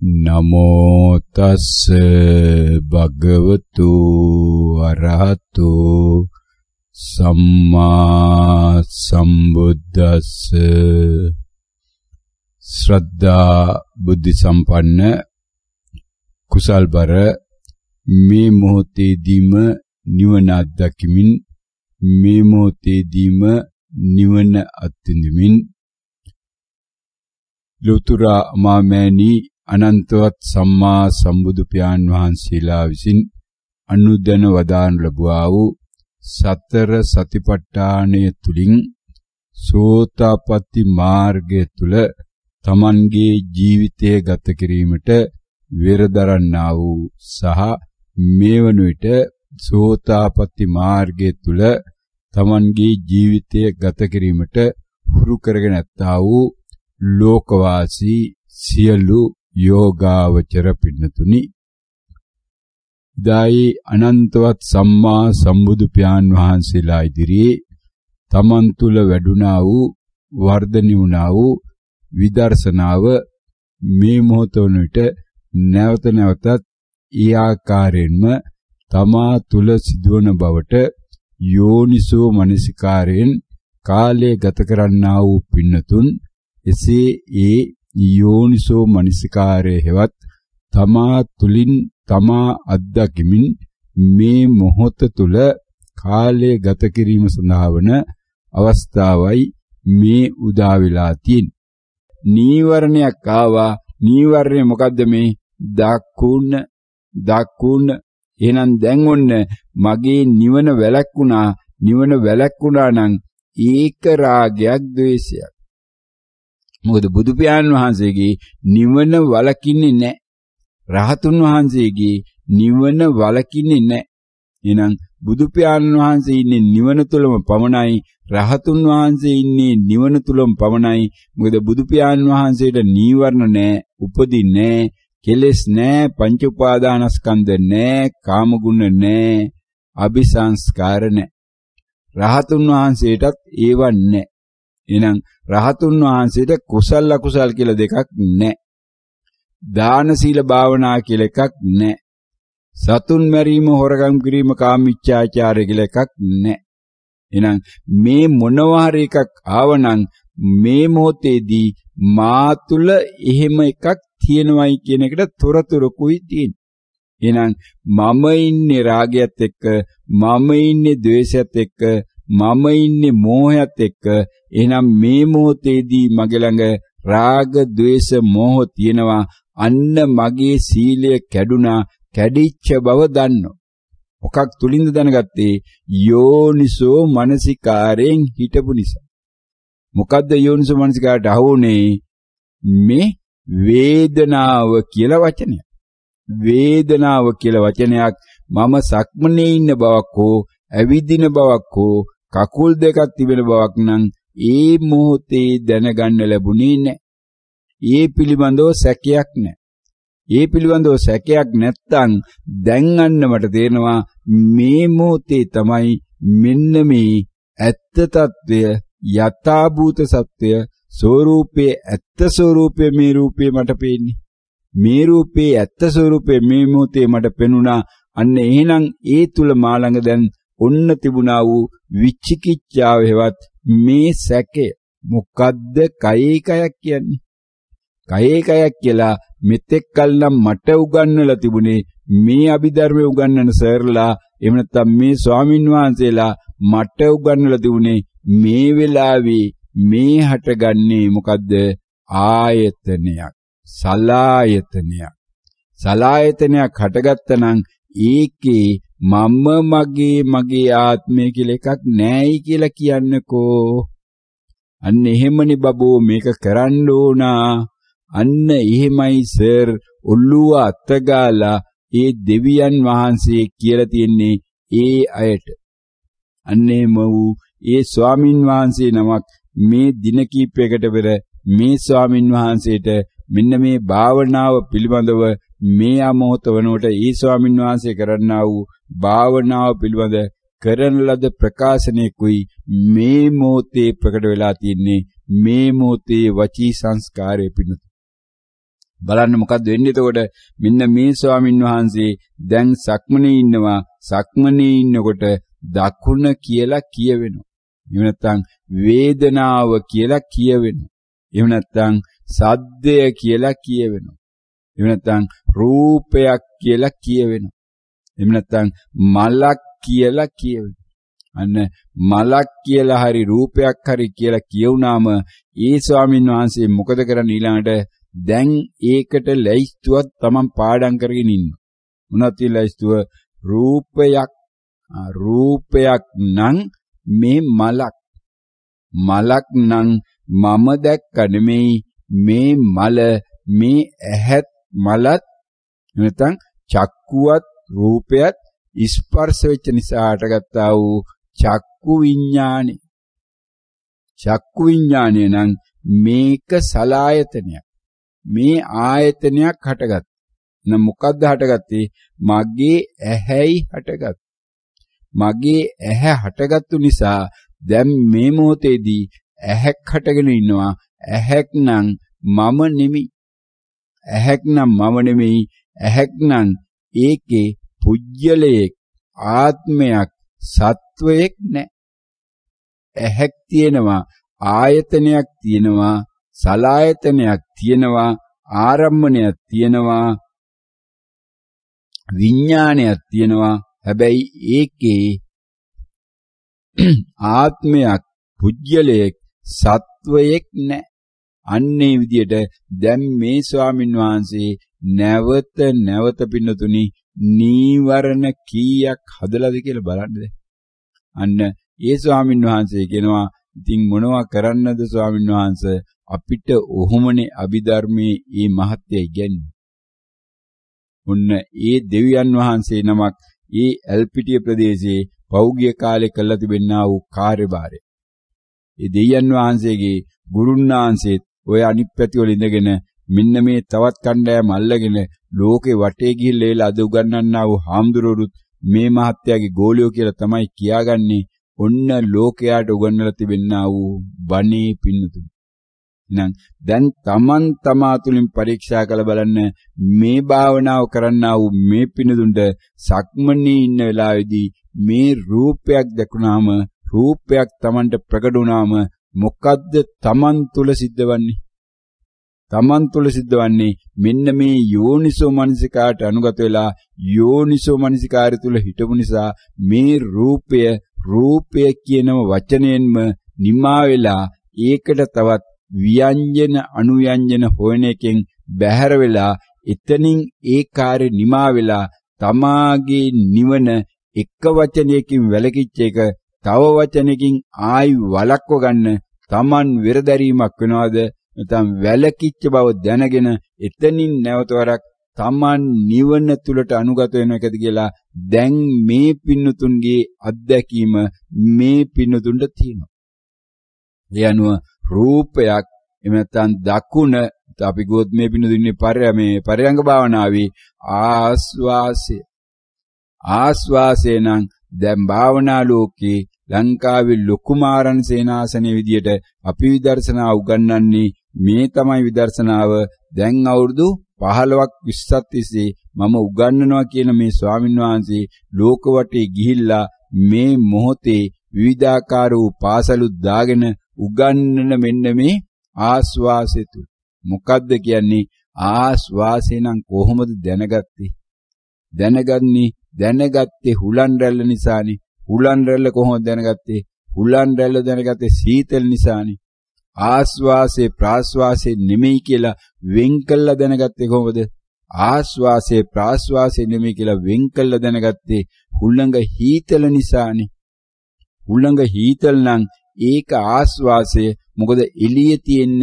නමෝ තස්ස භගවතු අරහතු සම්මා සම්බුද්දස්ස ශ්‍රද්ධා බුද්ධ සම්පන්න කුසල්බර මේ මොහොතේදීම නිවන අත්දැකීමින් මේ මොහොතේදීම නිවන අත්විඳිමින් ලෝතුරා මාමෑණී අනන්තවත් සම්මා සම්බුදු පියාණන් වහන්සේලා විසින් අනුදැන වදාන් ලැබුවා වූ සතර සතිපට්ඨානය තුලින් සෝතාපට්ටි මාර්ගය තුල තමන්ගේ ජීවිතය ගත කිරීමට වෙරදරන්නා වූ සහ මේ වන විට සෝතාපට්ටි මාර්ගය තුල තමන්ගේ ජීවිතය ගත කිරීමට හුරු කරගෙන ඇත්තා වූ ලෝකවාසී සියලු යෝගාවචර පින්නතුනි දායි අනන්තවත් සම්මා සම්බුදු පියාන් වහන්සේලා ඉදිරියේ තමන් තුල වැඩුණා වූ වර්ධනය වුණා වූ විදර්ශනාව මේ මොහොත වනට නැවත නැවතත් ඒ ආකාරයෙන්ම තමා තුල සිදුවන බවට යෝනිසෝ මනසිකාරයෙන් කාලය ගත කරන්නා වූ පින්නතුන් එසේ ඒ යෝනිසෝ මනසිකාරයේ හෙවත් තමා තුලින් තමා අත්දැකීමින් මේ මොහොත තුල කාලය ගත කිරීම සඳහා වන අවස්ථාවයි මේ උදා වෙලා තියෙන්නේ. නීවරණයක් ආවා. නීවරණය මොකද්ද මේ? දක්කුණ දක්කුණ එහෙනම් දැන් ඔන්න මගේ නිවන වැළැක්ුණා. නිවන වැළැක්ුණා නම් ඒක රාගයක් ද්වේෂයක්. මොකද බුදු පියාණන් වහන්සේගේ නිවන වලකින්නේ නැහැ. රහතුන් වහන්සේගේ නිවන වලකින්නේ නැහැ. එහෙනම් බුදු පියාණන් වහන්සේ ඉන්නේ නිවන තුලම පමණයි රහතුන් වහන්සේ ඉන්නේ නිවන තුලම පමණයි මොකද බුදු පියාණන් වහන්සේට නීවරණ නැහැ උපදින්නේ නැහැ කෙලෙස් නැහැ පංච උපාදානස්කන්ධ නැහැ කාමගුණ නැහැ අபிසංස්කාර නැහැ රහතුන් වහන්සේටත් ඒව නැහැ එහෙනම් රහතුන් වහන්සේට කුසල අකුසල් කියලා දෙකක් නැහැ. දාන සීල භාවනා කියලා එකක් නැහැ. සතුන් මැරීම හොරගම් කිරීම කාමීච්ඡාචාරය කියලා එකක් නැහැ. එහෙනම් මේ මොනවා හරි එකක් ආවනම් මේ මොහොතේදී මා තුල එහෙම එකක් තියෙනවයි කියන එකට තොරතුරුකුයි තියෙන්නේ. එහෙනම් මම ඉන්නේ රාගයත් එක්ක මම ඉන්නේ ද්වේෂයත් එක්ක මම ඉන්නේ මෝහයත් එක්ක. එහෙනම් මේ මොහොතේදී මගේ ළඟ රාග ద్వේෂ මෝහ තියෙනවා. අන්න මගේ සීලය කැඩුනා කැඩිච්ච බව දන්නෝ. මොකක් තුලින්ද දැනගත්තේ? යෝනිසෝ මනසිකාරයෙන් හිටපු නිසා. මොකද්ද යෝනිසෝ මනසිකාරට අහුනේ මේ වේදනාව කියලා වචනයක්. වේදනාව කියලා වචනයක්. මම සක්මනේ ඉන්න බවක් හෝ ඇවිදින බවක් හෝ කකුල් දෙකක් තිබෙන බවක් නම් ඒ මොහොතේ දැනගන්න ලැබුණේ නැහැ. ඒ පිළිබඳව සැකයක් නැහැ. ඒ පිළිබඳව සැකයක් නැත්නම් දැන් අන්න මට තේරෙනවා මේ මොහොතේ තමයි මෙන්න මේ ඇත්ත తত্ত্বය යථාභූත සත්‍ය ස්වરૂපයේ ඇත්ත ස්වરૂපයේ මේ රූපේ මට පේන්නේ මේ රූපේ ඇත්ත ස්වરૂපයේ මේ මොහොතේ මට පෙනුණා අන්න එහෙනම් ඒ තුල මා ළඟ දැන් ඔන්න තිබුණා වූ විචිකිච්ඡාව හේවත් මේ සැකය මොකද්ද කයේ කයක් කියන්නේ? කයේ කයක් කියලා මෙතෙක් කල්නම් මට උගන්වලා තිබුණේ මේ අභිධර්මයේ උගන්වන සර්ලා එහෙම නැත්නම් මේ ස්වාමින් වහන්සේලා මට උගන්වලා තිබුණේ මේ වෙලාවේ මේ හටගන්නේ මොකද්ද? ආයතනයක්. සලායතනයක්. සලායතනයක් හටගත්තනම් ඒකේ මම මගේ මගේ ආත්මය කියලා එකක් නෑයි කියලා කියන්නකෝ. අන්න එහෙමනි බබෝ මේක කරන්න ඕනා. අන්න එහෙමයි සර් ඔල්ලුව අතගාලා ඒ දෙවියන් වහන්සේ කියලා තියන්නේ ඒ අයට අන්නේම වූ ඒ ස්වාමින් වහන්සේ නමක් මේ දින කීපයකට පෙර මේ ස්වාමින් වහන්සේට මෙන්න මේ භාවනාව පිළිබඳව මේ අමෝත වනකොට ඒ ස්වාමින් වහන්සේ කරන්නා වූ භාවනාව පිළිබඳ කරන ලද ප්‍රකාශනයකුයි මේ මොහොතේ ප්‍රකට වෙලා තියෙන්නේ මේ මොහොතේ වචී සංස්කාරය පිණිස බලන්න මොකද්ද වෙන්නේ? එතකොට මෙන්න මේ ස්වාමින් වහන්සේ දැන් සක්මනේ ඉන්නවා. සක්මනේ ඉන්නකොට දකුණ කියලා කියවෙනවා. එහෙම නැත්නම් වේදනාව කියලා කියවෙනවා. එහෙම නැත්නම් සද්දය කියලා කියවෙනවා එහෙම නැත්නම් රූපයක් කියලා කියවෙනවා එහෙම නැත්නම් මලක් කියලා කියවෙනවා අන්න මලක් කියලා හරි රූපයක් හරි කියලා කියුණාම ඒ ස්වාමින් වහන්සේ මොකද කරන්නේ ඊළඟට දැන් ඒකට ලැයිස්තුවක් Taman පාඩම් කරගෙන ඉන්න. මොනවද ලැයිස්තුව? රූපයක් රූපයක් නම් මේ මලක්. මලක් නම් මම දැක්ක නෙමෙයි මේ මල මේ ඇහත් මලත් නැත්නම් චක්කුවත් රූපයත් ස්පර්ශ වෙච්ච නිසා හටගත්තා වූ චක්කු විඥානෙ චක්කු විඥානය නම් මේක සලායතනයක් මේ ආයතනයක් හටගත්. එහෙනම් මොකද්ද හටගත්තේ? මගේ ඇහැයි හටගත්. මගේ ඇහැ හටගත්තු නිසා දැන් මේ මොහොතේදී ඇහැක් හටගෙන ඉන්නවා. ඇහැක් නම් මම නෙමෙයි. ඇහැක් නම් මම නෙමෙයි. ඇහැක් නම් ඒකේ පුජ්‍යලයක් ආත්මයක් සත්වයක් නැහැ. ඇහැක් තියෙනවා ආයතනයක් තියෙනවා සලායතනයක් තියෙනවා ආරම්මණයක් තියෙනවා විඥානයක් තියෙනවා හැබැයි ඒකේ ආත්මයක් පුජ්‍යලයක් සත්වයක් නැහැ අන්නේ විදියට දැන් මේ ස්වාමින් වහන්සේ නැවත නැවත පින්නතුනි නීවරණ කීයක් හදලාද කියලා බලන්න අන්න ඒ ස්වාමින් වහන්සේ කියනවා ඉතින් මොනවා කරන්නද ස්වාමින් වහන්සේ අපිට ඔහොමනේ අභිධර්මයේ මේ මහත්ය ඉගැන්වන්නේ. ඔන්න ඒ දෙවියන් වහන්සේ නමක් ඒ ඇල්පිටිය ප්‍රදේශයේ පෞගිය කාලේ කළා තිබෙනා වූ කාර්යභාරය. ඒ දෙවියන් වහන්සේගේ ගුරුන් වහන්සේත් ඔය අනිත් පැති වල ඉඳගෙන මෙන්න මේ තවත් කණ්ඩායම අල්ලගෙන ලෝකේ වටේ ගිහිල්ලා අද උගන්වන්නා වූ හාමුදුරුවරුත් මේ මහත්යාගේ ගෝලියෝ කියලා තමයි කියාගන්නේ ඔන්න ලෝකයාට උගන්වලා තිබෙනා වූ බණේ පින්නතුනි. එහෙනම් දැන් Taman තමා තුලින් පරීක්ෂා කළ බලන්න මේ භාවනාව කරන්නා වූ මේ පිනදුන්ට සක්මණේ ඉන්න වෙලාවේදී මේ රූපයක් දැකුණාම රූපයක් Tamanට ප්‍රකට වුණාම මොකද්ද Taman තුල සිද්ධවන්නේ? තමන් තුළ සිද්ධවන්නේ මෙන්න මේ යෝනිසෝ මනසිකාට අනුගත වෙලා යෝනිසෝ මනසිකාරය තුළ හිටපු නිසා මේ රූපය රූපය කියන වචනයෙන්ම නිමා වෙලා ඒකට තවත් ව්‍යංජන අනුයංජන හොයන එකෙන් බැහැර වෙලා එතනින් ඒ කාර්ය නිමා වෙලා තමාගේ නිවන එක වචනයකින් වැළකිච්ච එක තව වචනයකින් ආයි වළක්ව ගන්න Taman වෙරදැරීමක් වෙනවද නැත්නම් වැළකිච්ච බව දැනගෙන එතනින් නැවත වරක් Taman නිවන තුලට අනුගත වෙන එකද කියලා දැන් මේ පින්නතුන්ගේ අත්දැකීම මේ පින්නතුන්ට තියෙනවා. ඒ අනුව රූපයක් එහෙම නැත්නම් දකුණ අපි ගොත් මේ පින්නතුන්නේ පරය මේ පරයංග භාවනාවේ ආස්වාසය ආස්වාසය නම් දැන් භාවනා ලෝකේ ලංකාවේ ලොකුමාරන් සේනාසනේ විදියට අපි විදර්ශනා උගන්වන්නේ මේ තමයි විදර්ශනාව. දැන් අවුරුදු 15ක් 20ක් තිස්සේ මම උගන්වනවා කියන මේ ස්වාමින් වහන්සේ ලෝක වටේ ගිහිල්ලා මේ මොහොතේ විවිධාකාර වූ පාසලුත් දාගෙන උගන්වන මෙන්න මේ ආස්වාසය තුල මොකද්ද කියන්නේ? ආස්වාසේ නම් කොහොමද දැනගත්තේ? දැනගන්නේ දැනගත්තේ හුලන් රැල්ල නිසානේ හුලන් රැල්ල කොහොමද දැනගත්තේ හුලන් රැල්ල දැනගත්තේ සීතල නිසානේ ආස්වාසේ ප්‍රාස්වාසේ නෙමෙයි කියලා වෙන් කළා දැනගත්තේ කොහොමද? ආස්වාසේ ප්‍රාස්වාසේ නෙමෙයි කියලා වෙන් කළා දැනගත්තේ හුළඟ හීතල නිසානේ. හුළඟ හීතල නම් ඒක ආස්වාසය මොකද එළියේ තියෙන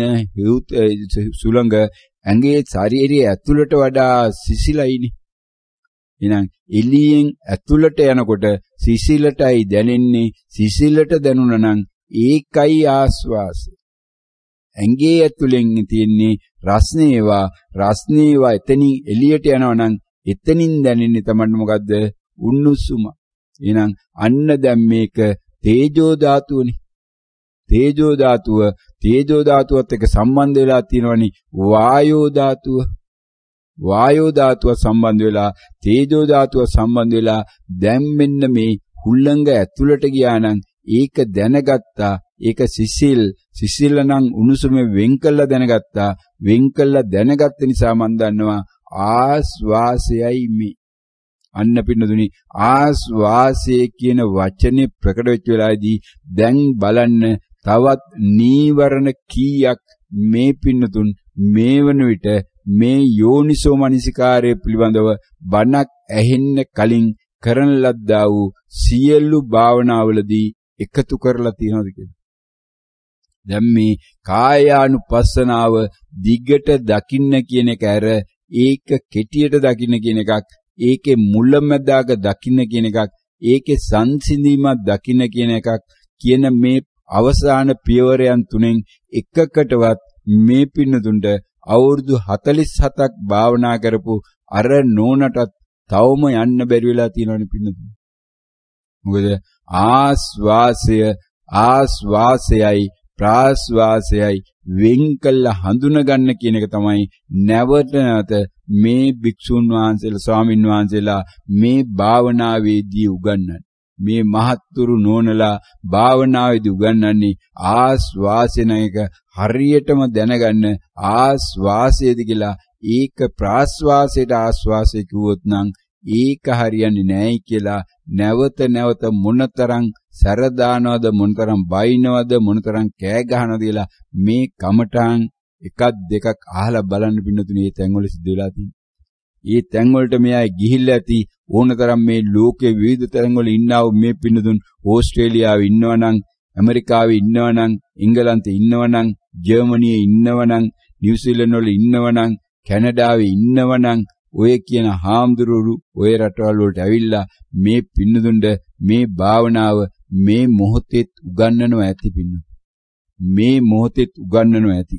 සුළඟ ඇඟේ ශරීරයේ ඇතුළට වඩා සිසිලයිනේ. එහෙනම් එළියෙන් ඇතුළට යනකොට සිසිලටයි දැනෙන්නේ සිසිලට දැනුණා නම් ඒකයි ආස්වාසය. ඇඟේ ඇතුලෙන් තියෙන්නේ රස්නේවා රස්නේවා එතනින් එළියට යනවා නම් එතනින් දැනෙන්නේ තමයි මොකද්ද? උණුසුම. එහෙනම් අන්න දැන් මේක තේජෝ ධාතුවනේ. තේජෝ ධාතුව තේජෝ ධාතුවත් එක්ක සම්බන්ධ වෙලා තියෙනවනේ වායෝ ධාතුව. වායෝ ධාතුව සම්බන්ධ වෙලා තේජෝ ධාතුව සම්බන්ධ වෙලා දැන් මෙන්න මේ හුල්ලංග ඇතුළට ගියා නම් ඒක දැනගත්තා. ඒක සිසිල් සිසිල් නම් උණුසුම වෙන් කළා දැනගත්තා. වෙන් කළා දැනගත්ත නිසා මම දන්නවා ආස්වාසයයි මේ. අන්න පින්නතුනි ආස්වාසය කියන වචනේ ප්‍රකට වෙච්ච වෙලාවේදී දැන් බලන්න තවත් නීවරණ කීයක් මේ පින්නතුන් මේ වන විට මේ යෝනිසෝ මනසිකාරය පිළිබඳව බණක් ඇහෙන්න කලින් කරන ලද්දා වූ සියලු භාවනාවලදී එකතු කරලා තියනවාද කියලා. දැන් මේ කායානුපස්සනාව දිගට දකින්න කියන එක ඇර ඒක කෙටියට දකින්න කියන එකක් ඒකේ මුලැමැදාක දකින්න කියන එකක් ඒකේ සංසිඳීමක් දකින්න කියන එකක් කියන මේ අවසාන පියවරයන් තුනෙන් එකකටවත් මේ පින්නතුන්ට අවුරුදු 47ක් භාවනා කරපු අර නෝනටත් තවම යන්න බැරි වෙලා තියෙනවනේ පින්නතුන්. මොකද ආස්වාසය ආස්වාසයයි ප්‍රාස්වාසයයි වෙන් කළ හඳුනගන්න කියන එක තමයි නැවත නැවත මේ භික්ෂුන් වහන්සේලා ස්වාමින් වහන්සේලා මේ භාවනාවේදී උගන්වන්නේ. මේ මහත්තුරු නෝනලා භාවනාවේදී උගන්වන්නේ ආස්වාසනයක හරියටම දැනගන්න ආස්වාසයේද කියලා ඒක ප්‍රාස්වාසයට ආස්වාසය කිව්වොත් නම් ඒක හරියන්නේ නැහැ කියලා නැවත නැවත මොනතරම් සැර දානවද මොනතරම් බයිනවද මොනතරම් කෑ ගහනවද කියලා මේ කමටාන් එකක් දෙකක් අහලා බලන්න පින්නතුනේ මේ තැන්වල සිද්ධ වෙලා තියෙන්නේ. මේ තැන්වලට මෙයා ගිහිල්ලා ඇති ඕනතරම් මේ ලෝකේ විවිධ තැන්වල ඉන්නව මේ පින්නතුන් ඕස්ට්‍රේලියාවේ ඉන්නවනම් ඇමරිකාවේ ඉන්නවනම් එංගලන්තේ ඉන්නවනම් ජර්මනියේ ඉන්නවනම් නිව්සීලන්ත වල ඉන්නවනම් කැනඩාවේ ඉන්නවනම් ඔය කියන හාමුදුරුවෝ ඔය රටවල් වලට ඇවිල්ලා මේ පින්නදුන්ට මේ භාවනාව මේ මොහොතෙත් උගන්වනවා ඇති පින්න. මේ මොහොතෙත් උගන්වනවා ඇති.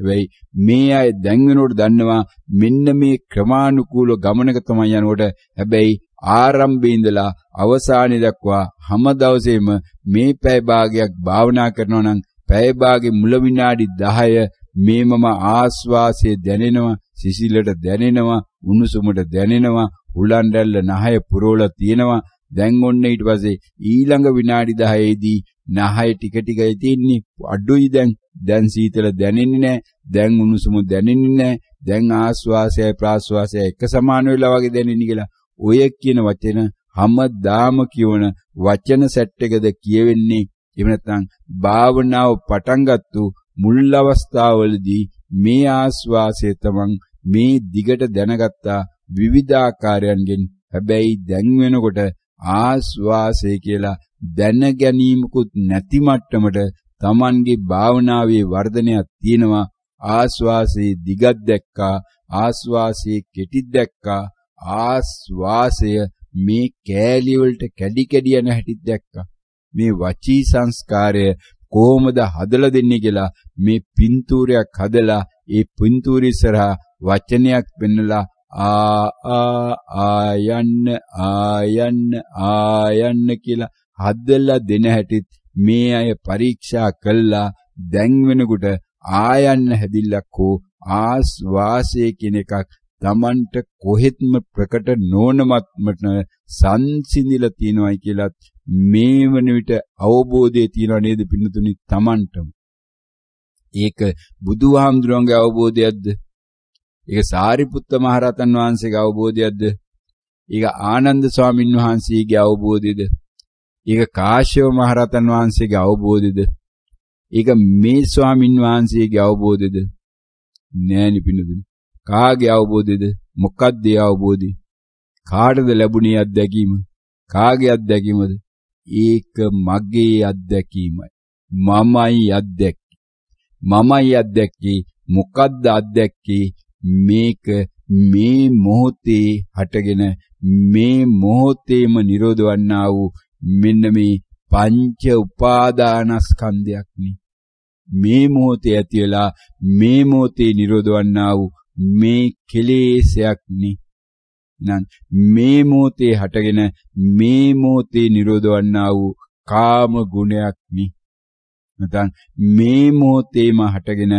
හැබැයි මේ අය දැන් වෙනකොට දන්නවා මෙන්න මේ ක්‍රමානුකූල ගමනක තමයි යනකොට හැබැයි ආරම්භයේ ඉඳලා අවසානයේ දක්වා හැම දවසෙම මේ පැය භාගයක් භාවනා කරනවා නම් පැය භාගේ මුල විනාඩි 10 මේ මම ආස්වාසයේ දැනෙනවා සිසිලට දැනෙනවා උණුසුමට දැනෙනවා උලන්ඩැල්ල නහය පුරවලා තියෙනවා. දැන් ඔන්න ඊට පස්සේ ඊළඟ විනාඩි 10ේදී නහය ටික ටිකයි තියෙන්නේ. අඩුයි දැන්. දැන් සීතල දැනෙන්නේ නැහැ දැන් උණුසුම දැනෙන්නේ නැහැ දැන් ආස්වාසයයි ප්‍රාස්වාසයයි එක සමාන වෙලා වගේ දැනෙන්නේ කියලා ඔය කියන වචන හැමදාම කියවන වචන සෙට් එකද කියවෙන්නේ? එහෙම නැත්නම් භාවනාව පටන් ගත්තු මුල් අවස්ථාවවලදී මේ ආස්වාසය තමන් මේ දිගට දැනගත්තා විවිධාකාරයන්ගෙන්. හැබැයි දැන් වෙනකොට ආස්වාසය කියලා දැන ගැනීමකුත් නැති මට්ටමට Tamanගේ භාවනාවේ වර්ධනයක් තියෙනවා. ආස්වාසයේ දිගක් දැක්කා ආස්වාසයේ කෙටි දැක්කා ආස්වාසය මේ කෑලි වලට කැඩි කැඩි යන හැටි දැක්කා. මේ වචී සංස්කාරය කොහොමද හදලා දෙන්නේ කියලා මේ පින්තූරයක් හදලා ඒ පින්තූරය ඉස්සරහා වචනයක් පෙන්නලා ආ ආ ආයන්න ආයන්න ආයන්න කියලා හදලා දෙන හැටිත් මේ අය පරීක්ෂා කළා දැන් වෙනකොට ආයන්න හැදිල්ලක් හෝ ආස්වාසය කියන එකක් Tamanට කොහෙත්ම ප්‍රකට නොවනමත්මට සංසිඳිලා තියෙනවායි කියලත් මේ වන විට අවබෝධය තියනව නේද පින්නතුනි Tamanටම ඒක බුදුහාමුදුරන්ගේ අවබෝධයක්ද ඒක සාරිපුත්ත මහරහතන් වහන්සේගේ අවබෝධයක්ද? ඒක ආනන්ද ස්වාමින් වහන්සේගේ අවබෝධයද? ඒක කාශ්‍යප මහරහතන් වහන්සේගේ අවබෝධයද? ඒක මේ ස්වාමින් වහන්සේගේ අවබෝධයද? නෑනි පිනුදුනි. කාගේ අවබෝධයද? මොකක්ද ඒ අවබෝධය? කාටද ලැබුණේ අත්දැකීම? කාගේ අත්දැකීමද? ඒක මගේ අත්දැකීමයි. මමයි අත්දැක්කේ. මමයි අත්දැක්කේ මොකද්ද අත්දැක්කේ මේක මේ මොහොතේ හටගෙන මේ මොහොතේම නිරෝධ වන්නා වූ මෙන්න මේ පංච උපාදානස්කන්ධයක් නේ මේ මොහොතේ ඇති වෙලා මේ මොහොතේ නිරෝධ වන්නා වූ මේ කෙලෙසයක් නේ නම් මේ මොහොතේ හටගෙන මේ මොහොතේ නිරෝධ වන්නා වූ කාම ගුණයක් නේ නැත්නම් මේ මොහොතේම හටගෙන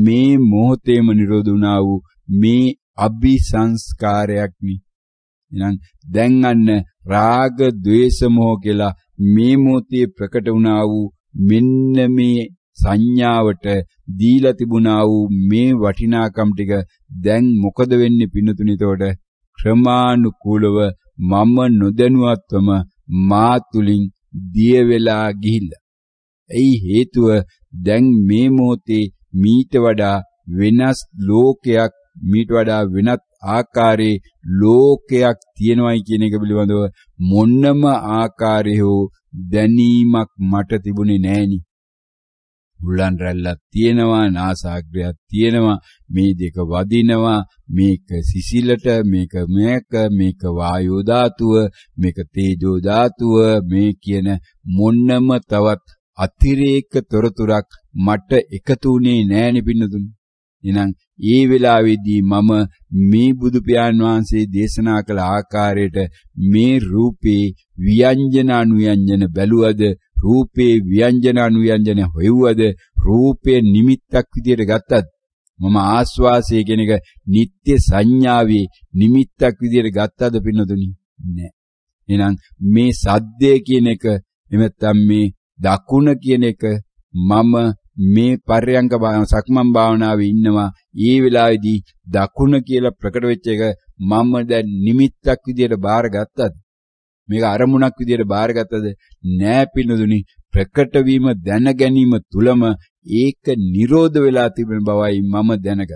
මේ මොහොතේම නිරෝධ වුණා වූ මේ අபிසංස්කාරයක් නේ එහෙනම් දැන් අන්න රාග ద్వේෂ මොහ කියලා මේ මොහොතේ ප්‍රකට වුණා වූ මෙන්න මේ සංඥාවට දීලා තිබුණා වූ මේ වටිනාකම් ටික දැන් මොකද වෙන්නේ පින්නතුනිතෝට ක්‍රමානුකූලව මම නොදැනුවත්වම මා තුලින් දිය වෙලා ගිහිල්ලා. එයි හේතුව දැන් මේ මොහොතේ මීට වඩා වෙනස් ලෝකයක් මීට වඩා වෙනත් ආකාරයේ ලෝකයක් තියෙනවයි කියන එක පිළිබඳව මොන්නම ආකාරයෝ දැනීමක් මට තිබුණේ නෑනි. උල්ලන් රැල්ලක් තියෙනවා නාසාග්‍රයක් තියෙනවා මේ දෙක වදිනවා මේක සිසිලට මේක මේක මේක වායෝ ධාතුව මේක තේජෝ ධාතුව මේ කියන මොන්නම තවත් අතිරේක තොරතුරක් මට එකතුුනේ නෑනේ පින්නතුනි එහෙනම් ඒ වෙලාවේදී මම මේ බුදු පියාණන් වහන්සේ දේශනා කළ ආකාරයට මේ රූපේ ව්‍යංජන අනුයන්ජන බැලුවද රූපේ ව්‍යංජන අනුයන්ජන හොයුවද රූපේ නිමිත්තක් විදියට ගත්තත් මම ආස්වාසය කියන එක නিত্য සංඥාවේ නිමිත්තක් විදියට ගත්තද පින්නතුනි? නෑ. එහෙනම් මේ සද්දය කියන එක එමෙත්තම් මේ දකුණ කියන එක මම මේ පර්යංක සක්මන් භාවනාවේ ඉන්නවා ඒ වෙලාවේදී දකුණ කියලා ප්‍රකට වෙච්ච එක මම දැන් නිමිත්තක් විදියට බාරගත්තද මේක අරමුණක් විදියට බාරගත්තද නෑ පින්නදුනි ප්‍රකට වීම දැන ගැනීම තුලම ඒක නිරෝධ වෙලා තිබෙන බවයි මම දැනගත්.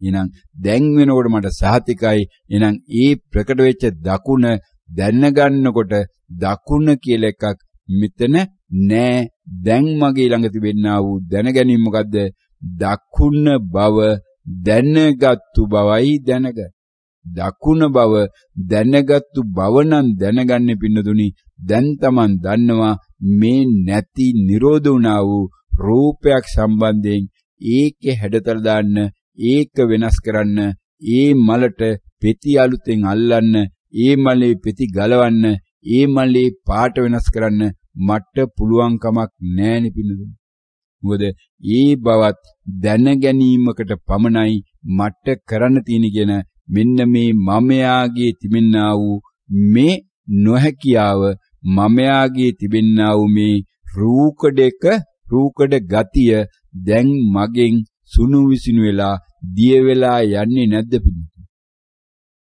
එහෙනම් දැන් වෙනකොට මට සහතිකයි. එහෙනම් ඒ ප්‍රකට වෙච්ච දකුණ දැනගන්නකොට දකුණ කියලා එකක් මෙතන නෑ. දැන් මගේ ළඟ තිබෙනා වූ දැනගැනීම මොකද්ද? දකුණ බව දැනගත්තු බවයි දැනග. දකුණ බව දැනගත්තු බව නම් දැනගන්නේ පින්නතුනි දැන් Taman දන්නවා මේ නැති නිරෝධ වුණා වූ රූපයක් සම්බන්ධයෙන් ඒකේ හැඩතල දාන්න ඒක වෙනස් කරන්න ඒ මලට පෙති අලුතෙන් අල්ලන්න ඒ මලේ පෙති ගලවන්න ඒ මලේ පාට වෙනස් කරන්න මට පුළුවන් කමක් නැහැ පින්නතුනි මොකද ඒ බවත් දැන ගැනීමකට පමණයි මට කරන්න තියෙන කියන මෙන්න මේ මමයාගේ තිබෙන්නා වූ මේ නොහැකියාව මමයාගේ තිබෙන්නා වූ මේ රූකඩක රූකඩ ගතිය දැන් මගෙන් සුණු විසිනු වෙලා දිය වෙලා යන්නේ නැද්ද පිණිස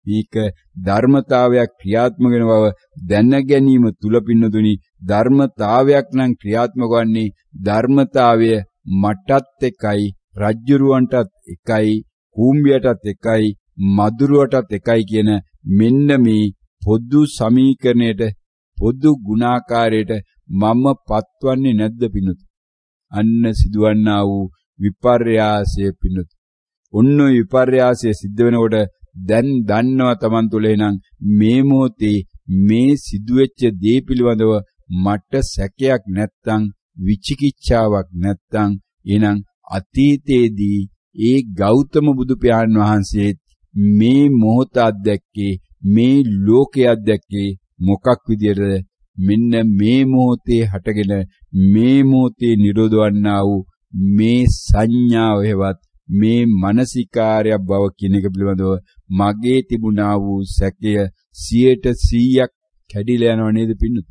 මේක ධර්මතාවයක් ක්‍රියාත්මක වෙන බව දැන ගැනීම තුල පින්නතුනි ධර්මතාවයක් නම් ක්‍රියාත්මක වන්නේ ධර්මතාවය මටත් එකයි රජ්ජුරුවන්ටත් එකයි කූඹියටත් එකයි මදුරුවටත් එකයි කියන මෙන්න මේ පොදු සමීකරණයට පොදු ගුණාකාරයට මම පත්වන්නේ නැද්ද පිණුත් අන්න සිදුවන්නා වූ විපර්යාසය පිණුත් ඔන්න විපර්යාසය සිද්ධ වෙනකොට දැන් දන්නවා Taman තුල එනං මේ මොහොතේ මේ සිදුවෙච්ච දේ පිළිබඳව මට සැකයක් නැත්තම් විචිකිච්ඡාවක් නැත්තම් එනං අතීතයේදී ඒ ගෞතම බුදු පියාණන් වහන්සේ මේ මොහොත අත්දැක්කේ මේ ලෝකය අත්දැක්කේ මොකක් විදියටද මෙන්න මේ මොහොතේ හටගෙන මේ මොහොතේ නිරෝධවන්නා වූ මේ සංඥාව හේවත් මේ මානසිකාරය බව කියන එක පිළිබඳව මගේ තිබුණා වූ සැකය 100%ක් කැඩිලා යනව නේද පින්නු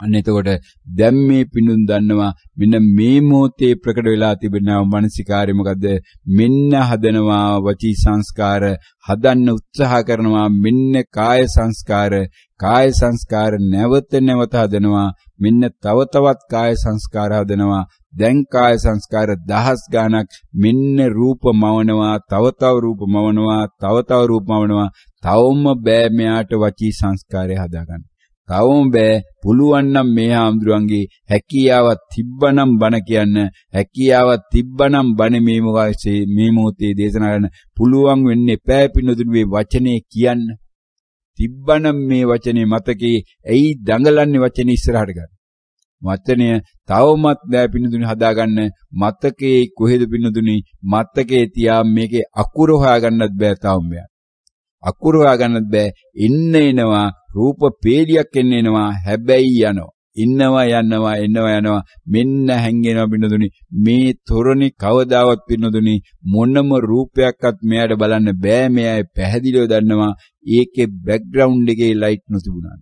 අන්න එතකොට දැන් මේ පිණුන් දන්නවා මෙන්න මේ මොහොතේ ප්‍රකට වෙලා තිබෙනා මානසිකාරය මොකද්ද? මෙන්න හදනවා වචී සංස්කාර හදන්න උත්සාහ කරනවා මෙන්න කාය සංස්කාර. කාය සංස්කාර නැවත නැවත හදනවා. මෙන්න තව තවත් කාය සංස්කාර හදනවා. දැන් කාය සංස්කාර දහස් ගාණක් මෙන්න රූප මවනවා තව තව රූප මවනවා තව තව රූප මවනවා. තවම බෑ මෙයාට වචී සංස්කාරය හදාගන්න. තවම බෑ පුළුවන් නම් මේ හාමුදුරන්ගේ හැකියාවක් තිබ්බනම් බණ කියන්න හැකියාවක් තිබ්බනම් බණ මේ මොකසේ මේ මොහොතේ දේශනා කරන්න පුළුවන් වෙන්නේ පෑ පිනදුනේ මේ වචනේ කියන්න. තිබ්බනම් මේ වචනේ මතකේ ඇයි දඟලන්නේ වචනේ ඉස්සරහට ගන්න? වචනය තවමත් බෑ පිනදුනේ හදාගන්න. මතකේ කොහෙද පිනදුනේ මතකේ තියා මේකේ අකුර හොයාගන්නත් බෑ තවම මෙයා අකුර හොයාගන්නත් බෑ. ඉන්න එනවා රූප පේලියක් එන්න එනවා හැබැයි යනවා. ඉන්නවා යනවා එනවා යනවා. මෙන්න හැංගෙනවා පින්නදුනි මේ තොරණි කවදාවත් පින්නදුනි මොනම රූපයක්වත් මෙයාට බලන්න බෑ. මෙයා පැහැදිලිව දන්නවා ඒකේ බෑග්ග්‍රවුන්ඩ් එකේ ලයිට් නොතිබුණා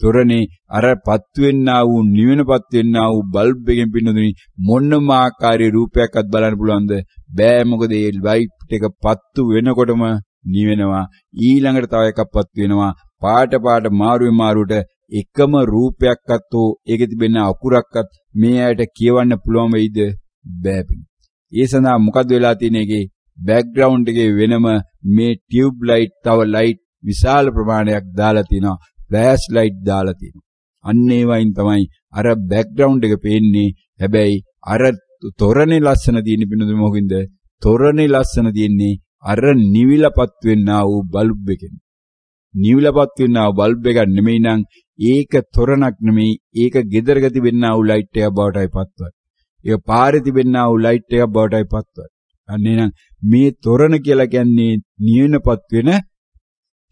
තොරණේ අර පත් වෙන්නා වූ නිවෙනපත් වෙන්නා වූ බල්බ් එකෙන් පින්නදුනි මොනම ආකාරයේ රූපයක්වත් බලන්න පුළුවන්ද? බෑ. මොකද ඒ ලයිට් එක පත්තු වෙනකොටම නිවෙනවා ඊළඟට තව එකක්පත් වෙනවා. පාට පාට මාරුවේ මාරුවට එකම රූපයක්වත් ඕ ඒකේ තිබෙන අකුරක්වත් මේ ඇයට කියවන්න පුළුවන් වෙයිද? බෑ ඒ සඳහා මොකද වෙලා තියෙන එකේ බෑග්ග්‍රවුන්ඩ් එකේ වෙනම මේ ටියුබ් ලයිට් තව ලයිට් විශාල ප්‍රමාණයක් දාලා තිනවා ෆ්ලෑෂ් ලයිට් දාලා තිනවා අන්න ඒ වයින් තමයි අර බෑග්ග්‍රවුන්ඩ් එක පේන්නේ. හැබැයි අර තොරණේ ලස්සන තියෙන පිනදුම මොකින්ද තොරණේ ලස්සන තියෙන්නේ අර නිවිලපත් වෙන්නා වූ බල්බ් එකෙන් නිවිලපත් වෙන්නා වූ බල්බ් එකක් නෙමෙයි නම් ඒක තොරණක් නෙමෙයි ඒක gedaraga තිබෙන්නා වූ ලයිට් එකක් බවටයි පත්වන්නේ. ඒක පාරේ තිබෙන්නා වූ ලයිට් එකක් බවටයි පත්වන්නේ. අන්න එහෙනම් මේ තොරණ කියලා කියන්නේ නිවෙනපත් වෙන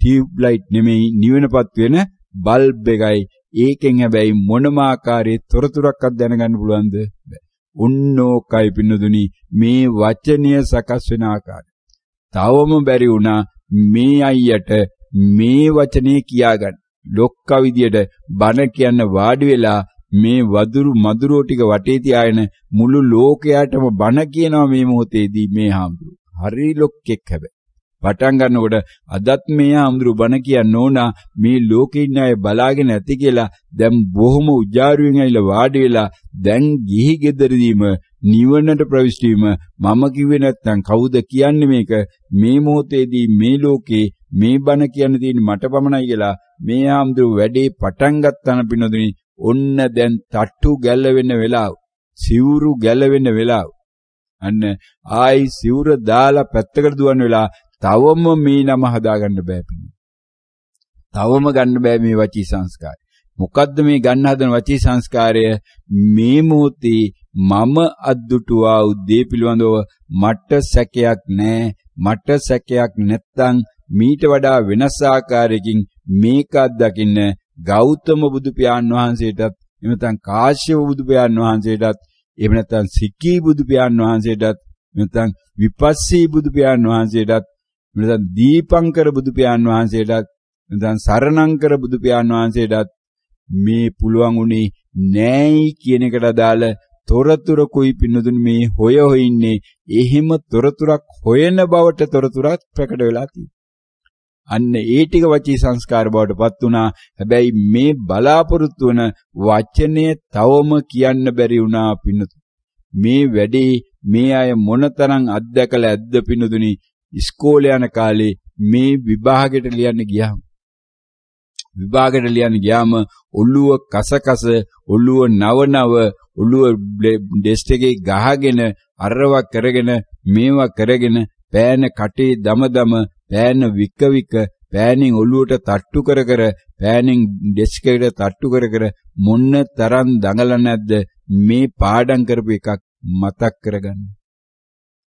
ටියුබ් ලයිට් නෙමෙයි නිවෙනපත් වෙන බල්බ් එකයි. ඒකෙන් හැබැයි මොනම ආකාරයේ තොරතුරක්වත් දැනගන්න පුළුවන්ද? උන්නෝකයි පින්නදුනි මේ වචනය සකස් වෙන ආකාරය. තවම බැරි වුණා මේ අයියට මේ වචනේ කියාගන්න. ලොක්කා විදියට බණ කියන්න වාඩි වෙලා මේ වදුරු මදුරෝ ටික වටේ තියාගෙන මුළු ලෝකයටම බණ කියනවා මේ මොහොතේදී මේ හාමුදුරු. හරි ලොක්කෙක් හැබැයි. පටන් ගන්නකොට අදත් මේ හාමුදුරු බණ කියන්න ඕන මේ ලෝකේ ඉන්න අය බලාගෙන ඇති කියලා දැන් බොහොම උජාරුවෙන් ඇවිල්ලා වාඩි වෙලා දැන් ගිහි ගෙදරදීම නිවනට ප්‍රවිෂ්ඨ වීම මම කිව්වේ නැත්නම් කවුද කියන්නේ මේක? මේ මොහොතේදී මේ ලෝකේ මේ බණ කියන්න තියෙන මට පමණයි කියලා මේ ආම්දුරු වැඩේ පටන් ගන්නන පිනොදුනි ඔන්න දැන් තට්ටු ගැලවෙන්න වෙලාව සිවුරු ගැලවෙන්න වෙලාව. අන්න ආයි සිවුර දාලා පැත්තකට දුවන්න වෙලා තවම මේ නම හදාගන්න බෑ පිණි. තවම ගන්න බෑ මේ වචී සංස්කාරය. මොකද්ද මේ ගන්න හදන වචී සංස්කාරය මේ මොහොතේ මම අද්දුටුවා උද්දී පිළිබඳව මට සැකයක් නැහැ මට සැකයක් නැත්තම් මීට වඩා වෙනස් ආකාරයකින් මේක අත්දකින්න ගෞතම බුදු පියාණන් වහන්සේටත් එහෙම නැත්නම් කාශ්‍යප බුදු පියාණන් වහන්සේටත් එහෙම නැත්නම් සික්කී බුදු පියාණන් වහන්සේටත් නැත්නම් විපස්සී බුදු පියාණන් වහන්සේටත් නැත්නම් දීපංකර බුදු පියාණන් වහන්සේටත් නැත්නම් සරණංකර බුදු පියාණන් වහන්සේටත් මේ පුළුවන් උනේ නෑයි කියන එකට අදාළ තොරතුරකුයි පින්නදුන් මේ හොය හොයින්නේ එහෙම තොරතුරක් හොයන බවට තොරතුරක් ප්‍රකට වෙලා තියෙනවා. අන්න ඒ ටික වචී සංස්කාර බවට පත් වුණා. හැබැයි මේ බලාපොරොත්තු වන වචනය තවම කියන්න බැරි වුණා පින්නතු. මේ වැඩේ මේ අය මොනතරම් අත්දැකලා ඇද්ද පින්නදුනි ඉස්කෝලේ යන කාලේ මේ විභාගෙට ලියන්න ගියාම විභාගෙට ලියන්න ගියාම ඔළුව කසකස ඔළුව නව නව ඔළුව ඩෙස්ක් එකේ ගහගෙන අරව කරගෙන මේවා කරගෙන පෑන කටේ දම දම පෑන වික වික පෑනින් ඔළුවට තට්ටු කර කර පෑනින් ඩෙස්ක් එකට තට්ටු කර කර මොන්න තරම් දඟල නැද්ද මේ පාඩම් කරපු එකක් මතක් කරගන්න.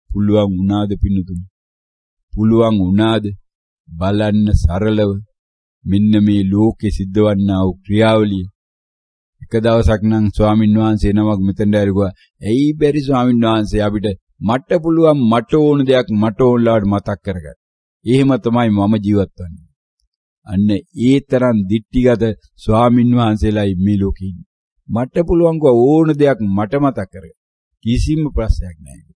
පුළුවන් වුණාද පින්නතුනි? පුළුවන් වුණාද බලන්න සරලව මෙන්න මේ ලෝකෙ සිද්ධවන්නා වූ ක්‍රියාවලිය එක දවසක් නම් ස්වාමින් වහන්සේ නමක් මෙතෙන්ට ඇරුවා ඇයි බැරි ස්වාමින් වහන්සේ අපිට මට පුළුවන් මට ඕන දෙයක් මට ඕනලාට මතක් කරගන්න. එහෙම තමයි මම ජීවත් වන්නේ. අන්න ඒ තරම් දික්ටිගත ස්වාමින් වහන්සේලායි මේ ලෝකේ ඉන්නේ. මට පුළුවන් ඕන දෙයක් මට මතක් කරගන්න. කිසිම ප්‍රශ්නයක් නැහැ.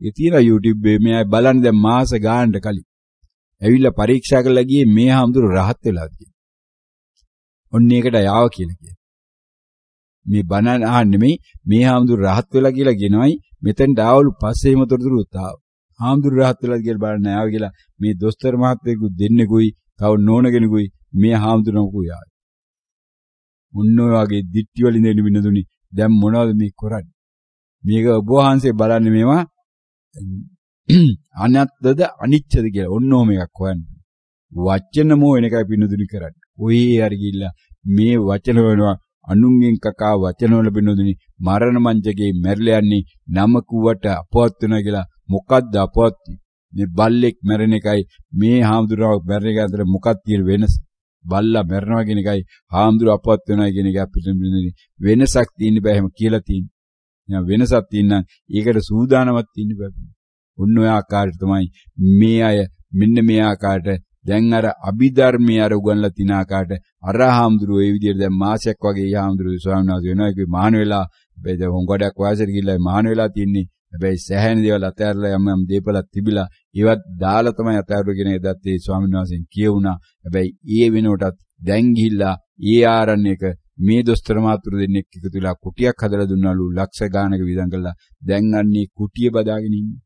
ඒ තියෙන YouTube එකේ මෙයා බලන්න දැන් මාස ගානකට කලින්. ඇවිල්ලා පරීක්ෂා කරලා ගියේ මේ හැමදෙර රහත් වෙලා තියෙනවා. ඔන්න ඒකට යාව කියලා කියනවා. මේ බණ අහන්න නෙමෙයි මේ හාමුදුරු රහත් වෙලා කියලා කියනවායි මෙතෙන්ට ආවලු පස්සේ එහෙම තොරතුරුත් ආව. හාමුදුරු රහත් වෙලා කියලා බලන්න ආව කියලා මේ දොස්තර මහත්තයෙකු දෙන්නෙකුයි තව නෝන කෙනෙකුයි මේ හාමුදුරනකුයි ආවේ. උන්න ඔය වගේ දිට්ටි වලින් දෙන්න බිනදුනි. දැන් මොනවද මේ කරන්නේ? මේක ඔබ වහන්සේ බලන්නේ මේවා අනත්තද අනිච්චද කියලා. ඔන්න ඔහම එකක් හොයන්න. වචන මො වෙන එකයි පිනුදුනි කරන්නේ. ඔය හරි ගිල්ලා මේ වචන වෙනවා අනුන්ගෙන් කකා වචන වල පිනුදුනි මරණ මංචකේ මැරිලා යන්නේ නම කුවට අපවත් වෙනවා කියලා මොකද්ද අපවත් මේ බල්ලෙක් මැරෙන එකයි මේ හාමුදුරුවෝ මැරෙන එක අතර මොකක්ද තියෙන වෙනස බල්ලා මැරෙනවා කියන එකයි හාමුදුරුවෝ අපවත් වෙනවා කියන එක අපිට වෙනසක් තියෙන්න බෑ එහෙම කියලා තියෙන්නේ වෙනසක් තියෙනනම් ඒකට සූදානමක් තියෙන්න බෑ. ඔන්න ඔය ආකාරයට තමයි මේ අය මෙන්න මේ ආකාරයට දැන් අර අභිධර්මයේ අර උගන්ලා තින ආකාරයට අර හාමුදුරුවෝ ඒ විදිහට දැන් මාසයක් වගේ ඒ හාමුදුරුවෝ ස්වාමීන් වහන්සේ වෙනවා. ඒක මහාන වෙලා හැබැයි දැන් හොඟඩක් වයසට ගිහිල්ලා මහාන වෙලා තින්නේ හැබැයි සෑහෙන දේවල් අතහැරලා යම් යම් දේපලක් තිබිලා ඒවත් දාලා තමයි අතහැරුව කියන එදත් ඒ ස්වාමීන් වහන්සේන් කියවුණා හැබැයි ඊයේ වෙනකොටත් දැන් ගිහිල්ලා ඊ ආරණ්‍යක මේ දොස්තර මාතුරු දෙන්නෙක් එකතු වෙලා කුටියක් හදලා දුන්නලු ලක්ෂ ගානක විදන් කළා දැන් අන්නේ කුටිය බදාගෙන ඉන්නේ.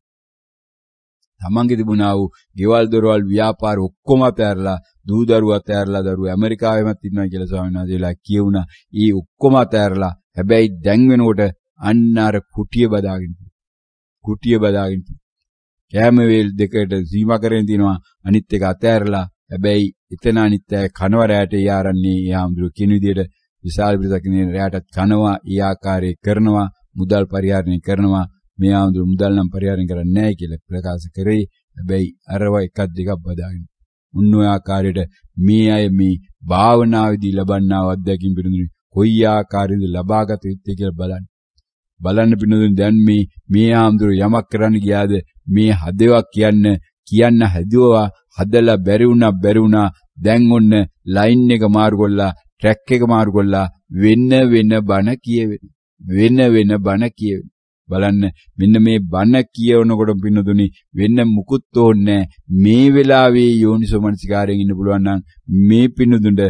තමන්ගේ තිබුණා වූ ගෙවල් දොරවල් ව්‍යාපාර ඔක්කොම අතහැරලා දූ දරුවා අතහැරලා දරුවෝ ඇමරිකාවෙමත් ඉන්නවා කියලා ස්වාමීන් වහන්සේලා කියුණා. ඊ ඔක්කොම අතහැරලා හැබැයි දැන් වෙනකොට අන්න අර කුටිය බදාගෙන කුටිය බදාගෙන කෑම වේල් දෙකට සීමා කරගෙන තිනවා. අනිත් එක අතහැරලා හැබැයි එතන අනිත් අය කනවරයට යාරන්නේ. යාම්දුරු කියන විදිහට විශාල පිරිසක් ඉන්නේ රැයටත් කනවා ඊ ආකාරයේ කරනවා මුදල් පරිහරණය කරනවා මේ ආඳුරු මුදල් නම් පරිහරණය කරන්නේ නැහැ කියලා ප්‍රකාශ කරේ. හැබැයි අරව එකක් දෙකක් බදාගෙන. උන් ඔය ආකාරයට මේ අය මේ භාවනාවේදී ලබන්නා අත්දැකීම් පිළිබඳව කොයි ආකාරයෙන්ද ලබාගත යුත්තේ කියලා බලන්න. බලන්න පිළිබඳව දැන් මේ මේ ආඳුරු යමක් කරන්න ගියාද මේ හදේවක් කියන්න කියන්න හැදුවා හදලා බැරි වුණා බැරි වුණා දැන් ඔන්න ලයින් එක මාරු කරලා ට්‍රැක් එක මාරු කරලා වෙන වෙන බණ කියවෙන වෙන වෙන බණ කියවෙන. බලන්න මෙන්න මේ බණ කියවනකොට පින්නතුනි වෙන්න මුකුත් ඕනේ මේ වෙලාවේ යෝනිසෝමනසිකාරයෙන් ඉන්න පුළුවන් නම් මේ පින්නතුන්ට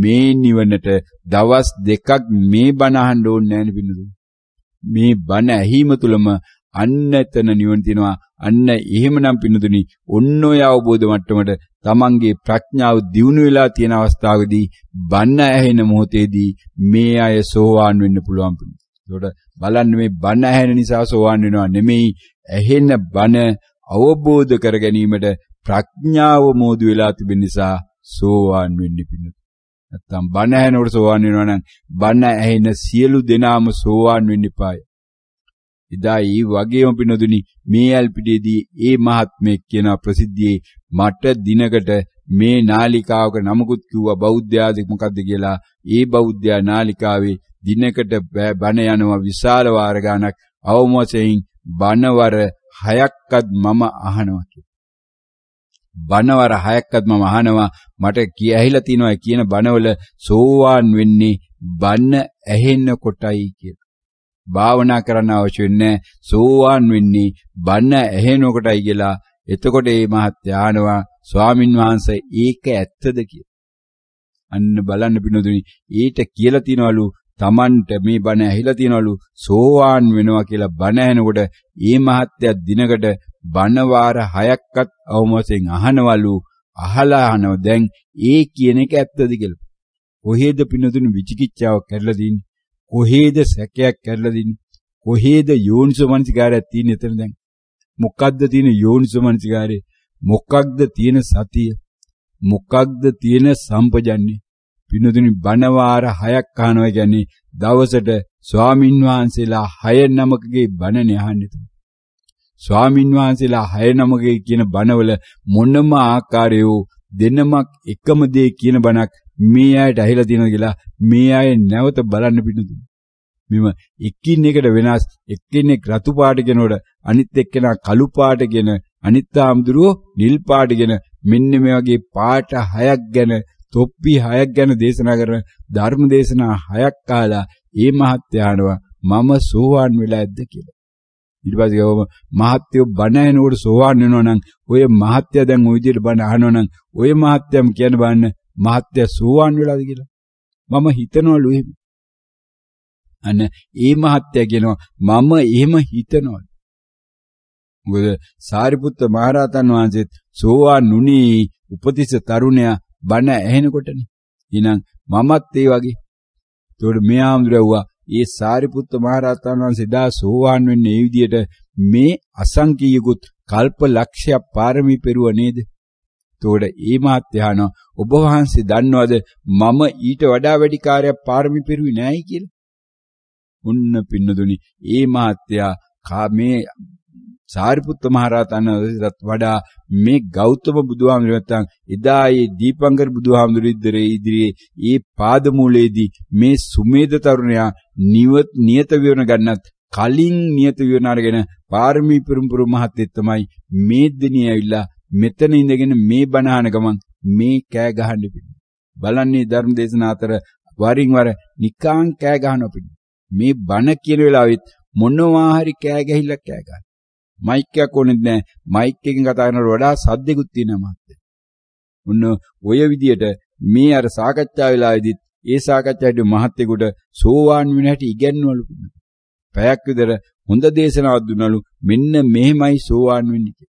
මේ නිවනට දවස් දෙකක් මේ බණ අහන්න ඕනේ නැහැ පින්නතුනි. මේ බණ ඇහිම තුලම අන්න එතන නිවන තියනවා අන්න එහෙමනම් පින්නතුනි ඔන්න ඔය අවබෝධ මට්ටමට තමන්ගේ ප්‍රඥාව දියුණු වෙලා තියෙන අවස්ථාවේදී බණ ඇහෙන මොහොතේදී මේ අය සෝවාන් වෙන්න පුළුවන්. ඒකට බලන්න මේ බණ ඇහෙන නිසා සෝවාන් වෙනවා නෙමෙයි ඇහෙන බණ අවබෝධ කර ගැනීමට ප්‍රඥාව මෝදු වෙලා තිබෙන නිසා සෝවාන් වෙන්නේ පිණිස. නැත්තම් බණ ඇහෙනකොට සෝවාන් වෙනවා නම් බණ ඇහෙන සියලු දෙනාම සෝවාන් වෙන්න එපායි. එදා ඊ වගේම පිනදුනි මේ ඇල්පිටියේදී ඒ මහත්මයෙක් කියන ප්‍රසිද්ධියේ මට දිනකට මේ නාලිකාවක නමකුත් කිව්වා බෞද්ධයාද මොකද්ද කියලා ඒ බෞද්ධයා නාලිකාවේ දිනකට බණ යනවා විශාල වාර ගණක් අවම වශයෙන් බණවර 6ක්වත් මම අහනවා බණවර 6ක්වත් මම අහනවා මට කිය ඇහිලා තිනවා කියන බණවල සෝවාන් වෙන්නේ බණ ඇහෙන්න කොටයි කියලා. භාවනා කරන්න අවශ්‍ය වෙන්නේ සෝවාන් වෙන්නේ බණ ඇහෙන කොටයි කියලා. එතකොට මේ මහත්ය ආනවා ස්වාමින් වහන්සේ ඒක ඇත්තද කියලා. අන්න බලන්න පිනොදුනි ඊට කියලා තිනවලු Tamanට මේ බණ ඇහිලා තියනවලු සෝවාන් වෙනවා කියලා බණ ඇහෙනකොට ඒ මහත්ය දිනකට බණ වාර 6ක්වත් අවමසෙන් අහනවලු අහලා අහනව දැන් ඒ කියන එක ඇත්තද කියලා කොහේද පිනතුණු විචිකිච්ඡාව කරලා දින්නේ කොහේද සැකයක් කරලා දින්නේ කොහේද යෝනිසෝමනසිකාරයක් තියෙන්නේ එතන දැන්? මොකක්ද තියෙන යෝනිසෝමනසිකාරය මොකක්ද තියෙන සතිය? මොකක්ද තියෙන සම්පජන්නේ පිනතුනි බණවාර 6ක් අහනවා කියන්නේ දවසට ස්වාමින් වහන්සේලා 6 නමකගේ බණනේ අහන්නේ. ස්වාමින් වහන්සේලා 6 නමකගේ කියන බණවල මොනම ආකාරයෝ දෙනමක් එකම දේ කියන බණක් මේ අයට ඇහිලා තියෙනවා කියලා මේ අය නැවත බලන්න පිටුතුනි. මෙම එකින් එකට වෙනස් එක්කෙනෙක් රතු පාට කෙනකොට අනිත් එක්කෙනා කළු පාට කෙන අනිත් ආම්දුරෝ නිල් පාට කෙන මෙන්න මේ වගේ පාට හයක් ගැන තොප්පි හයක් ගැන දේශනා කරන ධර්ම දේශනා හයක් කාලා ඒ මහත්යානවා මම සෝවාන් වෙලා ඇද්ද කියලා. ඊට පස්සේ ගවම මහත්යෝ බණ ඇහෙනකොට සෝවාන් වෙනවා නම් ඔය මහත්ය දැන් ওই විදිහට බණ අහනවා නම් ඔය මහත්යම් කියන බන්න මහත්ය සෝවාන් වෙලාද කියලා. මම හිතනවලු එහෙම. අන්න ඒ මහත්ය කියනවා මම එහෙම හිතනවා. මොකද සාරිපුත්ත මහරහතන් වහන්සේත් සෝවාන් නුනි උපතිස්ස තරුණයා බණ ඇහෙනකොටනේ. එහෙනම් මමත් ඒ වගේ ඒතකොට මේ ආම්දුරව්වා ඒ සාරිපුත්ත මහරහතන් වහන්සේ දා සෝවාන් වෙන්නේ මේ විදියට මේ අසංකීයකුත් කල්ප ලක්ෂයක් පාරමී පෙරුව නේද? එතකොට ඒ මාත්‍යාන ඔබ වහන්සේ දන්නවද මම ඊට වඩා වැඩි කාර්යයක් පාරමී පෙරුවේ නෑයි කියලා? උන්න පින්නදුනි ඒ මාත්‍යා මේ සාරිපුත්ත මහරහතන් වහන්සේට වඩා මේ ගෞතම බුදුහාමුදුරුවෝ නැත්තම් එදා ඒ දීපංකර බුදුහාමුදුරුවෝ ඉදිරියේ ඒ පාදමූලයේදී මේ සුමේද තරුණයා නියත විවරණ ගන්නත් කලින් නියත විවරණ අරගෙන පාරමී පෙරම්පුරු මහත්තයෙක් තමයි මේ දිනේ ඇවිල්ලා මෙතන ඉඳගෙන මේ බණහන ගමන් මේ කෑ ගහන්න පිළි. බලන්නේ ධර්ම දේශනා අතර වරින් වර නිකාං කෑ ගහනවා පිළි. මේ බණ කියන වෙලාවෙත් මොනවා හරි කෑ ගැහිලා කෑ ගන්න. මයික් එකක් ඕනෙත් නැහැ. මයික් එකකින් කතා කරනවට වඩා සද්දෙකුත් තියෙනවා මහත්තයා. ඔන්න ඔය විදියට මේ අර සාකච්ඡා වෙලාවේදීත් ඒ සාකච්ඡාවේ මහත්තයෙකුට සෝවාන් වෙන හැටි ඉගැන්වලු. පැයක් විතර හොඳ දේශනාවක් දුන්නලු මෙන්න මෙහෙමයි සෝවාන් වෙන්නේ කියලා.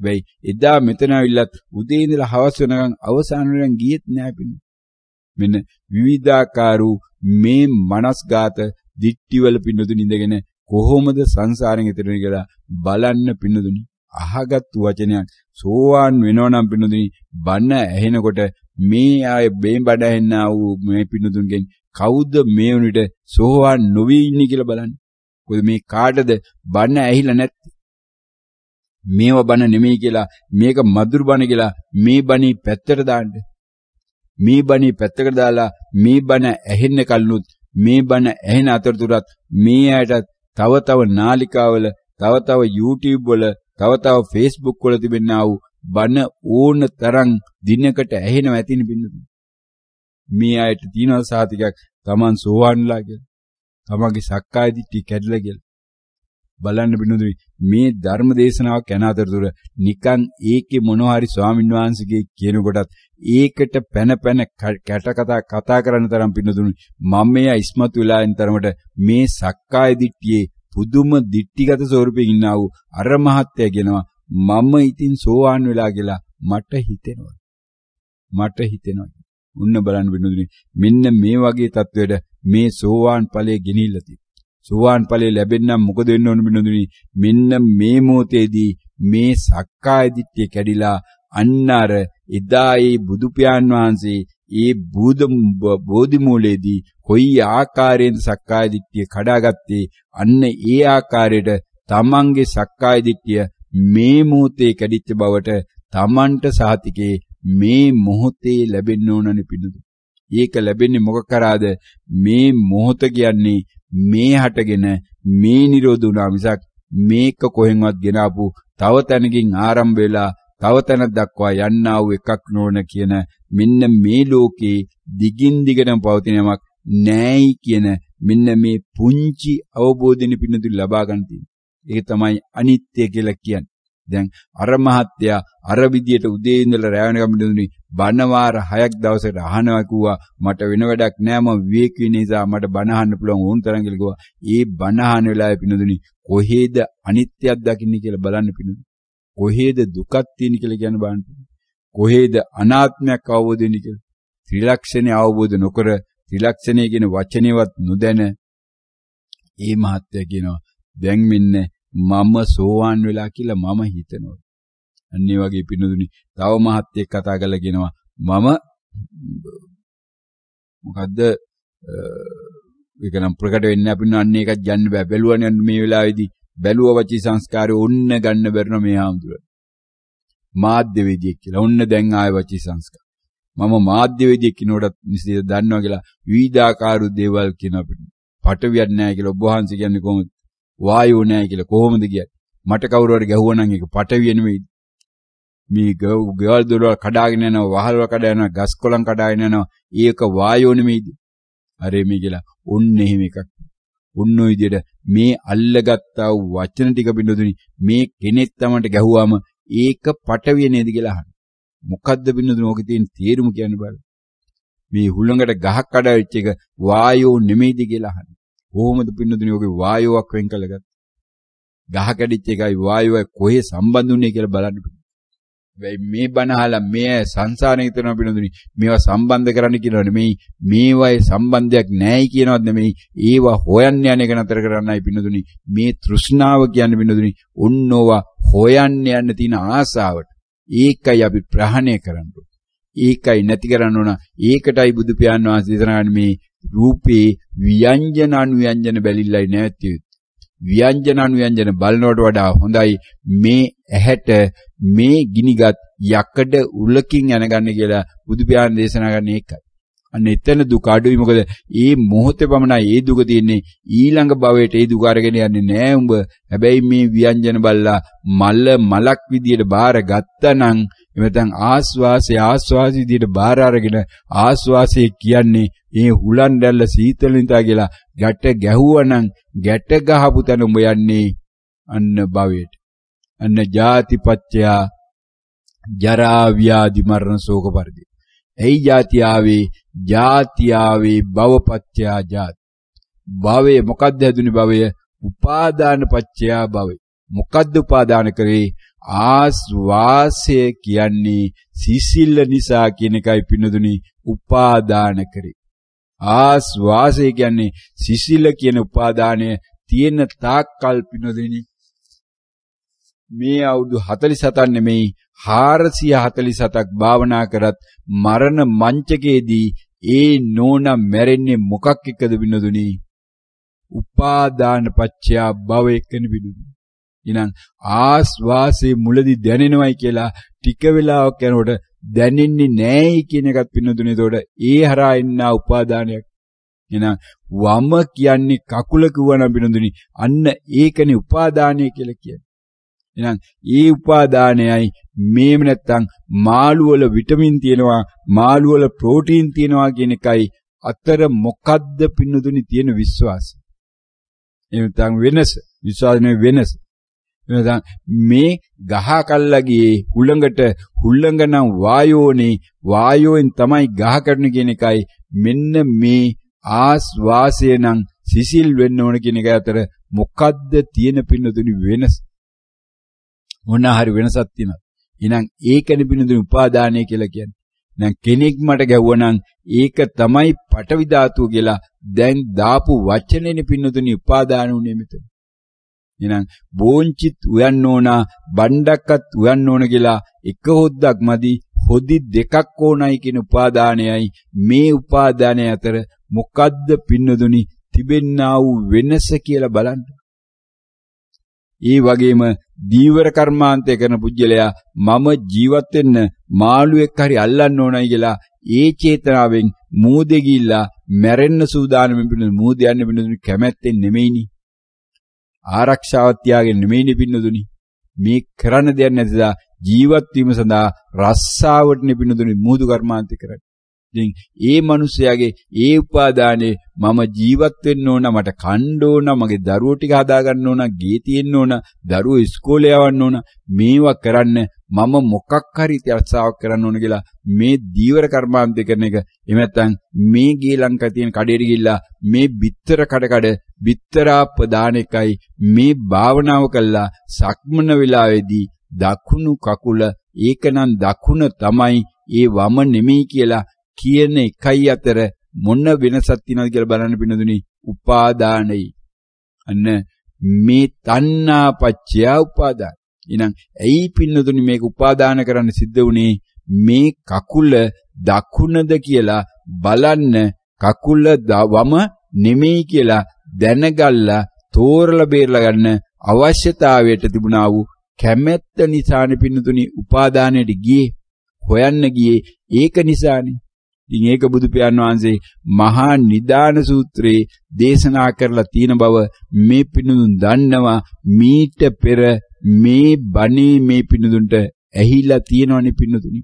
වෙයි එදා මෙතන ඇවිල්ලත් උදේ ඉඳලා හවස වෙනකන් අවසාන වෙනකන් ගියෙත් නෑ පින්න. මෙන්න විවිධාකාරූ මේ මනස්ගත දිට්ටිවල පින්නතුනි ඉඳගෙන කොහොමද සංසාරෙන් ඈතට කියලා බලන්න පින්නතුනි අහගත්තු වචනයක් සෝවාන් වෙනවනම් පින්නතුනි බණ ඇහෙනකොට මේ ආය බේ බඩ ඇහෙන්නා වූ මේ පින්නතුන්ගෙන් කවුද මේ වුණිට සෝවාන් නොවි ඉන්නේ කියලා බලන්න. මොකද මේ කාටද බණ ඇහිලා නැත්තේ? මේව බණ නෙමෙයි කියලා මේක මధుර බණ කියලා මේ බණී පැත්තට දාන්න. මේ බණී පැත්තකට දාලා මේ බණ ඇහෙන්න කලිනුත් මේ බණ ඇහෙන අතරතුරත් මේ ඇයට තව තව නාලිකාවල තව තව YouTube වල තව තව Facebook වල තිබෙනා වූ බණ ඕන තරම් දිනකට ඇහෙනව ඇතිනේ පින්නතුනි. මේ අයට තියෙනවා සාතිකයක් Taman සෝවන්ලා කියලා. තමන්ගේ සක්කාය දිට්ඨිය කැඩලා කියලා. බලන්න පින්නතුනි මේ ධර්ම දේශනාවක් යන අතරතුර නිකන් ඒකේ මොනවා හරි ස්වාමීන් වහන්සේගේ කියන කොටත් ඒකට පැන පැන කැට කතා කතා කරන තරම් පින්නතුනි මම මේ ඉස්මතු වෙලාෙන් තරමට මේ සක්කාය දිට්ඨියේ පුදුම දිට්ඨිගත ස්වරූපයෙන් ඉන්නා වූ අර මහත්ය කියනවා මම ඉතින් සෝවාන් වෙලා කියලා මට හිතෙනවා. මට හිතෙනවා. උන්න බලන්න පින්නතුනි මෙන්න මේ වගේ තත්වයට මේ සෝවාන් ඵලයේ ගෙනිහිල්ලා තියෙනවා. සෝවාන් ඵලයේ ලැබෙන්නම් මොකද වෙන්න ඕන පින්නතුනි මෙන්න මේ මොහොතේදී මේ සක්කාය දිට්ඨිය කැඩිලා අන්න අර එදා ඒ බුදු පියාණන් වහන්සේ ඒ බුදු බෝධි මූලයේදී කොයි ආකාරයෙන් සක්කාය දිට්ඨිය කඩාගත්තේ අන්න ඒ ආකාරයට තමන්ගේ සක්කාය දිට්ඨිය මේ මොහොතේ කැඩිච්ච බවට තමන්ට සහතිකේ මේ මොහොතේ ලැබෙන්න ඕනනේ පිණුදු. ඒක ලැබෙන්නේ මොක කරාද මේ මොහොත කියන්නේ මේ හටගෙන මේ නිරෝධ වුණා මිසක් මේක කොහෙන්වත් ගෙනාපු තව තැනකින් ආරම්භ වෙලා තව තැනක් දක්වා යන්නා වූ එකක් නොවන කියන මෙන්න මේ ලෝකේ දිගින් දිගටම පවතිනමක් නෑයි කියන මෙන්න මේ පුංචි අවබෝධෙන පිණිතු ලබා ගන්න තියෙනවා. ඒක තමයි අනිත්‍ය කියලා කියන්නේ. දැන් අර මහත්තයා අර විදියට උදේ ඉඳලා රැ වෙනකම් ඉඳුනි බණවාර 6ක් දවසකට අහනවා කිව්වා මට වෙන වැඩක් නෑ මම විවේක වෙන නිසා මට බණ අහන්න පුළුවන් ඕන තරම් කියලා කිව්වා. ඒ බණ අහන වෙලාවේ පිණුදුනි කොහේද අනිත්‍යයක් දකින්නේ කියලා බලන්න පිණුදුනි. කොහේද දුකක් තියෙන කියලා කියන්න බලන්න. කොහේද අනාත්මයක් අවබෝධ වෙන්නේ කියලා. ත්‍රිලක්ෂණය අවබෝධ නොකර ත්‍රිලක්ෂණය කියන වචනේවත් නොදැන ඒ මහත්ය කියනවා දැන් මෙන්න මම සෝවාන් වෙලා කියලා මම හිතනවා. අන්න ඒ වගේ පිනුදුනි තව මහත්යෙක් කතා කරලා කියනවා මම මොකද්ද ඒක නම් ප්‍රකට වෙන්නේ අපි අන්න එකක් යන්න බෑ. බැලුවනේ මේ වෙලාවේදී බැලුව වචී සංස්කාරය ඔන්න ගන්න බැරන මේ ආම්දුර මාධ්‍ය වේදියෙක් කියලා. ඔන්න දැන් ආය වචී සංස්කාර. මම මාධ්‍ය වේදියෙක් කිනෝටත් නිසිත දන්නවා කියලා. විවිධාකාර දේවල් කියන අපිට පටවියක් නැහැ කියලා. ඔබ වහන්සේ කියන්නේ කොහොමද? වායෝ නැහැ කියලා කොහොමද කියන්නේ මට කවුරු හරි ගැහුවනම් ඒක පටවිය නෙමෙයි මේ ගෙවල් දොරවල් කඩාගෙන යනවා වහල්වල කඩා යනවා ගස් කොළන් කඩාගෙන යනවා ඒක වායෝ නෙමෙයිද අර මේ කියලා ඔන්න එහෙම එකක් ඔන්න ඔය විදිහට මේ අල්ලගත්තා වූ වචන ටික බින්දුනි මේ කෙනෙක් තමන්ට ගැහුවාම ඒක පටවිය නේද කියලා අහනවා මොකද්ද බින්දුනි ඕකේ තියෙන තේරුම කියන්න බෑ මේ හුළඟට ගහක් කඩාවිච්ච එක වායෝ නෙමෙයිද කියලා අහනවා කොහොමද බින්දුනි ඕකේ වායෝවක් වෙන් කළගත්තේ ගහ කැඩිච්ච එකයි වායෝවයි කොහේ සම්බන්ධුනේ කියලා බලන්න මේ බනහලා මේ සංසාරේ හිතනවා පිනදුනි මේවා සම්බන්ධ කරන්න කියනවා නෙමෙයි මේවායේ සම්බන්ධයක් නැහැයි කියනවත් නෙමෙයි ඒවා හොයන්න යන එක නතර කරන්නයි පිනදුනි මේ තෘෂ්ණාව කියන්නේ පිනදුනි ඔන්නෝවා හොයන්න යන්න තියෙන ආසාවට. ඒකයි අපි ප්‍රහාණය කරන්න ඒකයි නැති කරන්න ඕන. ඒකටයි බුදු පියාණන් වහන්සේ දේශනා මේ රූපේ ව්‍යංජන අනුව්‍යංජන බැලිල්ලයි නැති ව්‍යංජන අනුව්‍යංජන බලනවට වඩා හොඳයි මේ ඇහැට මේ ගිනිගත් යකඩ උලකින් යනගන්නේ කියලා බුදු පියාණන් දේශනා කරන්නේ ඒකයි. අන්න එතන දුක අඩුයි මොකද මේ මොහොතේ පමණයි ඒ දුක තියෙන්නේ ඊළඟ භවයට ඒ දුක අරගෙන යන්නේ නෑ උඹ. හැබැයි මේ ව්‍යංජන බල්ලා මල මලක් විදියට බාර ගත්තනම් එමෙතන් ආස්වාසේ ආස්වාසි විදියට බාර අරගෙන ආස්වාසේ කියන්නේ ඒ හුලන් දැල්ල සීතලින්තා කියලා ගැට ගැහුවනම් ගැට ගහපු තැන උඹ යන්නේ අන්න භවයට. අන්න ජාතිපච්චයා ජරා ව්‍යාධි මරණ ශෝක පරිදි. එයි ಜಾති ආවේ ಜಾති ආවේ භවපච්චයා ජාති. භවය මොකද්ද හැදුනේ භවය? උපාදාන පච්චයා භවය. මොකද්ද උපාදාන කරේ? ආස්වාසය කියන්නේ සිසිල්ල නිසා කියන එකයි පින්නදුනි උපාදාන කරේ. ආස්වාසය කියන්නේ සිසිල්ල කියන උපාදානය තියෙන තාක් කල් පින්නදුනි මේ අවුරුදු 47ක් නෙමෙයි 447ක් භාවනා කරත් මරණ මංචකයේදී ඒ නෝනා මැරෙන්නේ මොකක් එක්කද බිනදුනි? උපාදාන පත්‍යා භව එක්කනේ බිනදුනි. එහෙනම් ආස්වාසේ මුලදී දැනෙනවයි කියලා ටික වෙලාවක් යනකොට දැනෙන්නේ නැහැයි කියන එකත් පින්නතුනේ. ඒතකොට ඒ හරහා එන්නා උපාදානයක්. එහෙනම් වම කියන්නේ කකුල කිව්වනම් පින්නතුනි අන්න ඒකනේ උපාදානය කියලා කියන්නේ. එහෙනම් ඒ උපාදානයයි මේව නැත්තම් මාළු වල විටමින් තියෙනවා මාළු වල ප්‍රෝටීන් තියෙනවා කියන එකයි අතර මොකද්ද පින්නදුනි තියෙන විශ්වාසය එහෙනම් වෙනස විශ්වාසනේ වෙනස එහෙනම් මේ ගහ කල්ලගේ හුළඟට හුළඟ නම් වායෝනේ වායෝෙන් තමයි ගහ කරන කියන එකයි මෙන්න මේ ආස්වාසය නම් සිසිල් වෙන්න ඕන කියන එක අතර මොකද්ද තියෙන පින්නදුනි වෙනස මොන හරි වෙනසක් තියෙනවා. එහෙනම් ඒකනේ පිනුදුනි උපාදානය කියලා කියන්නේ. දැන් කෙනෙක් මට ගැව්වනම් ඒක තමයි පටවි ධාතුව කියලා දැන් දාපු වචනේනේ පින්නතුනි උපාදාන උනේ මෙතන. එහෙනම් බෝංචිත් උයන්න ඕන බණ්ඩක්කත් උයන්න ඕන කියලා එක හොද්දක් මදි හොදි දෙකක් ඕනයි කියන උපාදානයයි මේ උපාදානය අතර මොකද්ද පින්නදුනි තිබෙන්නා වූ වෙනස කියලා බලන්න. ඒ වගේම දීවර කර්මාන්තය කරන පුජ්‍යලයා මම ජීවත් වෙන්න මාළුවෙක් හරි අල්ලන්න ඕනයි කියලා ඒ චේතනාවෙන් මූදේ ගිහිල්ලා මැරෙන්න සූදානම් වෙන මූද යන්න බින්දුනි කැමැත්තෙන් නෙමෙයිනි ආරක්ෂාවක් තියාගෙන නෙමෙයිනි බින්දුනි මේ කරන්න දෙයක් නැතිදා ජීවත් වීම සඳහා රස්සාවට නෙබිනුදුනි මූදු කර්මාන්තය කරන්නේ. ඉතින් ඒ මිනිස්යාගේ ඒ උපාදානේ මම ජීවත් වෙන්න ඕන මට කන්න ඕන මගේ දරුවෝ ටික හදා ගන්න ඕන ගේ තියෙන්න ඕන දරුවෝ ඉස්කෝලේ යවන්න ඕන මේවා කරන්න මම මොකක් හරි ත්‍යාසාවක් කරන්න ඕන කියලා මේ දීවර කර්මාන්තය කරන එක. එහෙම නැත්නම් මේ ගේ ලංකා තියෙන කඩේට ගිහිල්ලා මේ බිත්තර කඩ කඩ බිත්තරාප්ප දාන එකයි මේ භාවනාව කළා. සක්මන වෙලාවේදී දකුණු කකුල ඒකනම් දකුණ තමයි ඒ වම නෙමෙයි කියලා කියන එකයි අතර මොන වෙනසක් තියෙනවද කියලා බලන්න පිනදුනි උපාදානයි. අන්න මේ තණ්හා පච්චය උපාදාන. එහෙනම් ඇයි පින්නදුනි මේක උපාදාන කරන්න සිද්ධ වුනේ? මේ කකුල දකුණද කියලා බලන්න කකුල වම නෙමෙයි කියලා දැනගල්ලා තෝරලා බේරලා ගන්න අවශ්‍යතාවයට තිබුණා වූ කැමැත්ත නිසානේ පින්නතුනි උපාදානයට ගියේ. හොයන්න ගියේ. ඒක නිසානේ. ඉතින් ඒක බුදු පියාණන් වහන්සේ මහා නිදාන සූත්‍රයේ දේශනා කරලා තියෙන බව මේ පිණුදුන් දන්නවා මීට පෙර මේ බණේ මේ පිණුදුන්ට ඇහිලා තියෙනවනේ පිණුදුනි.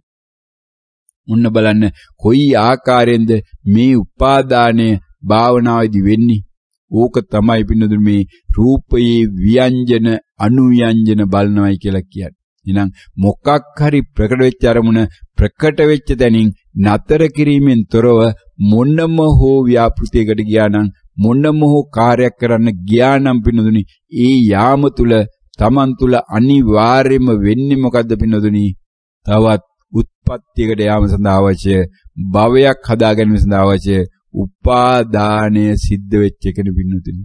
උන්න බලන්න කොයි ආකාරයෙන්ද මේ උපාදානය භාවනාවේදී වෙන්නේ. ඕක තමයි පින්නදුන මේ රූපයේ ව්‍යංජන අනුව්‍යංජන බලනවයි කියලා කියන්නේ. එහෙනම් මොකක් හරි ප්‍රකට වෙච්ච අරමුණ ප්‍රකට වෙච්ච තැනින් නතර කිරීමෙන් තොරව මොන්නම හෝ ව්‍යාපෘතියකට ගියා නම් මොන්නම හෝ කාර්යයක් කරන්න ගියා නම් පින්නදුනි ඒ යාම තුල Taman තුල අනිවාර්යයෙන්ම වෙන්නේ මොකද්ද පින්නදුනි තවත් උත්පත්තියකට යාම සඳහා අවශ්‍ය භවයක් හදා ගැනීම සඳහා අවශ්‍ය උපාදානය සිද්ධ වෙච්ච එකනේ පින්නතුනි.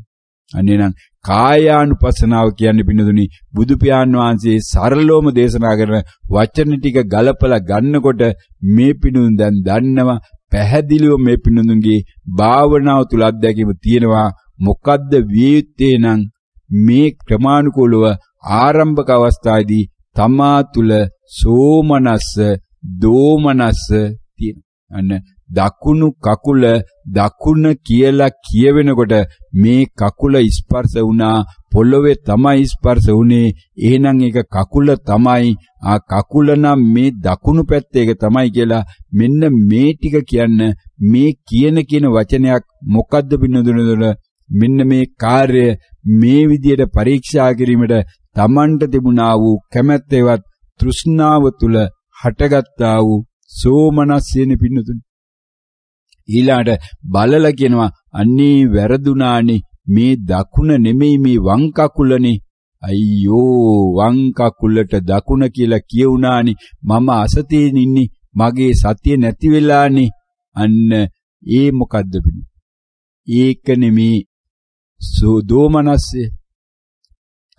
අනේ නම් කායානුපස්සනාව කියන්නේ පින්නතුනි බුදු පියාණන් වහන්සේ සරලවම දේශනා කරන වචන ටික ගලපලා ගන්නකොට මේ පිනුන් දැන් දන්නවා පැහැදිලිව මේ පිනුන්ගේ භාවනාව තුල අත්දැකීම තියෙනවා මොකද්ද වියුත්තේ නම් මේ ක්‍රමානුකූලව ආරම්භක අවස්ථාවේදී තමා තුල සෝමනස්ස දෝමනස්ස තියෙන. අන්න දකුණු කකුල දකුණ කියලා කියවෙනකොට මේ කකුල ස්පර්ශ වුණා පොළොවේ තමයි ස්පර්ශ වුණේ. එහෙනම් ඒක කකුල තමයි. ආ කකුල නම් මේ දකුණු පැත්තේ ඒක තමයි කියලා මෙන්න මේ ටික කියන්න. මේ කියන කියන වචනයක් මොකද්ද පින්නදුනදොල මෙන්න මේ කාර්ය මේ විදියට පරීක්ෂා කිරීමට Tamanට තිබුණා වූ කැමැත්තේවත් තෘෂ්ණාව තුල හටගත්තා වූ සෝමනස්යනේ පින්නතුනි. ඊළාට බලලා කියනවා අන්නේ වැරදුනානේ මේ දකුණ නෙමෙයි මේ වම් කකුලනේ. අයියෝ වම් කකුලට දකුණ කියලා කියුණානේ මම අසතේන ඉන්නේ මගේ සතිය නැති වෙලානේ. අන්න ඒ මොකද්ද පිළි ඒක නෙමේ. සෝදෝමනස්සේ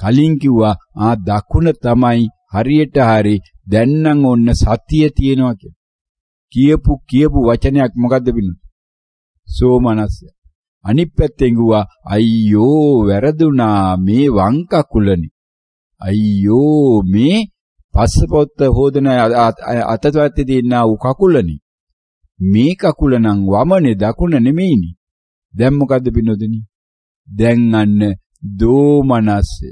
කලින් කිව්වා ආ දකුණ තමයි හරියට හරි දැන් නම් ඔන්න සතිය තියෙනවා කියලා. කියපු කියපු වචනයක් මොකද්ද බිනු? සෝමනස්ය. අනිත් පැත්තෙන් ගුවා අයියෝ වැරදුනා මේ වම් කකුලනේ. අයියෝ මේ පස්සපොත්ත හොදන අතපැත්තේ තියෙන උ කකුලනේ. මේ කකුල නම් වමනේ දකුණ නෙමෙයිනේ. දැන් මොකද්ද බිනෝදනි? දැන් අන්න දෝමනස්ය.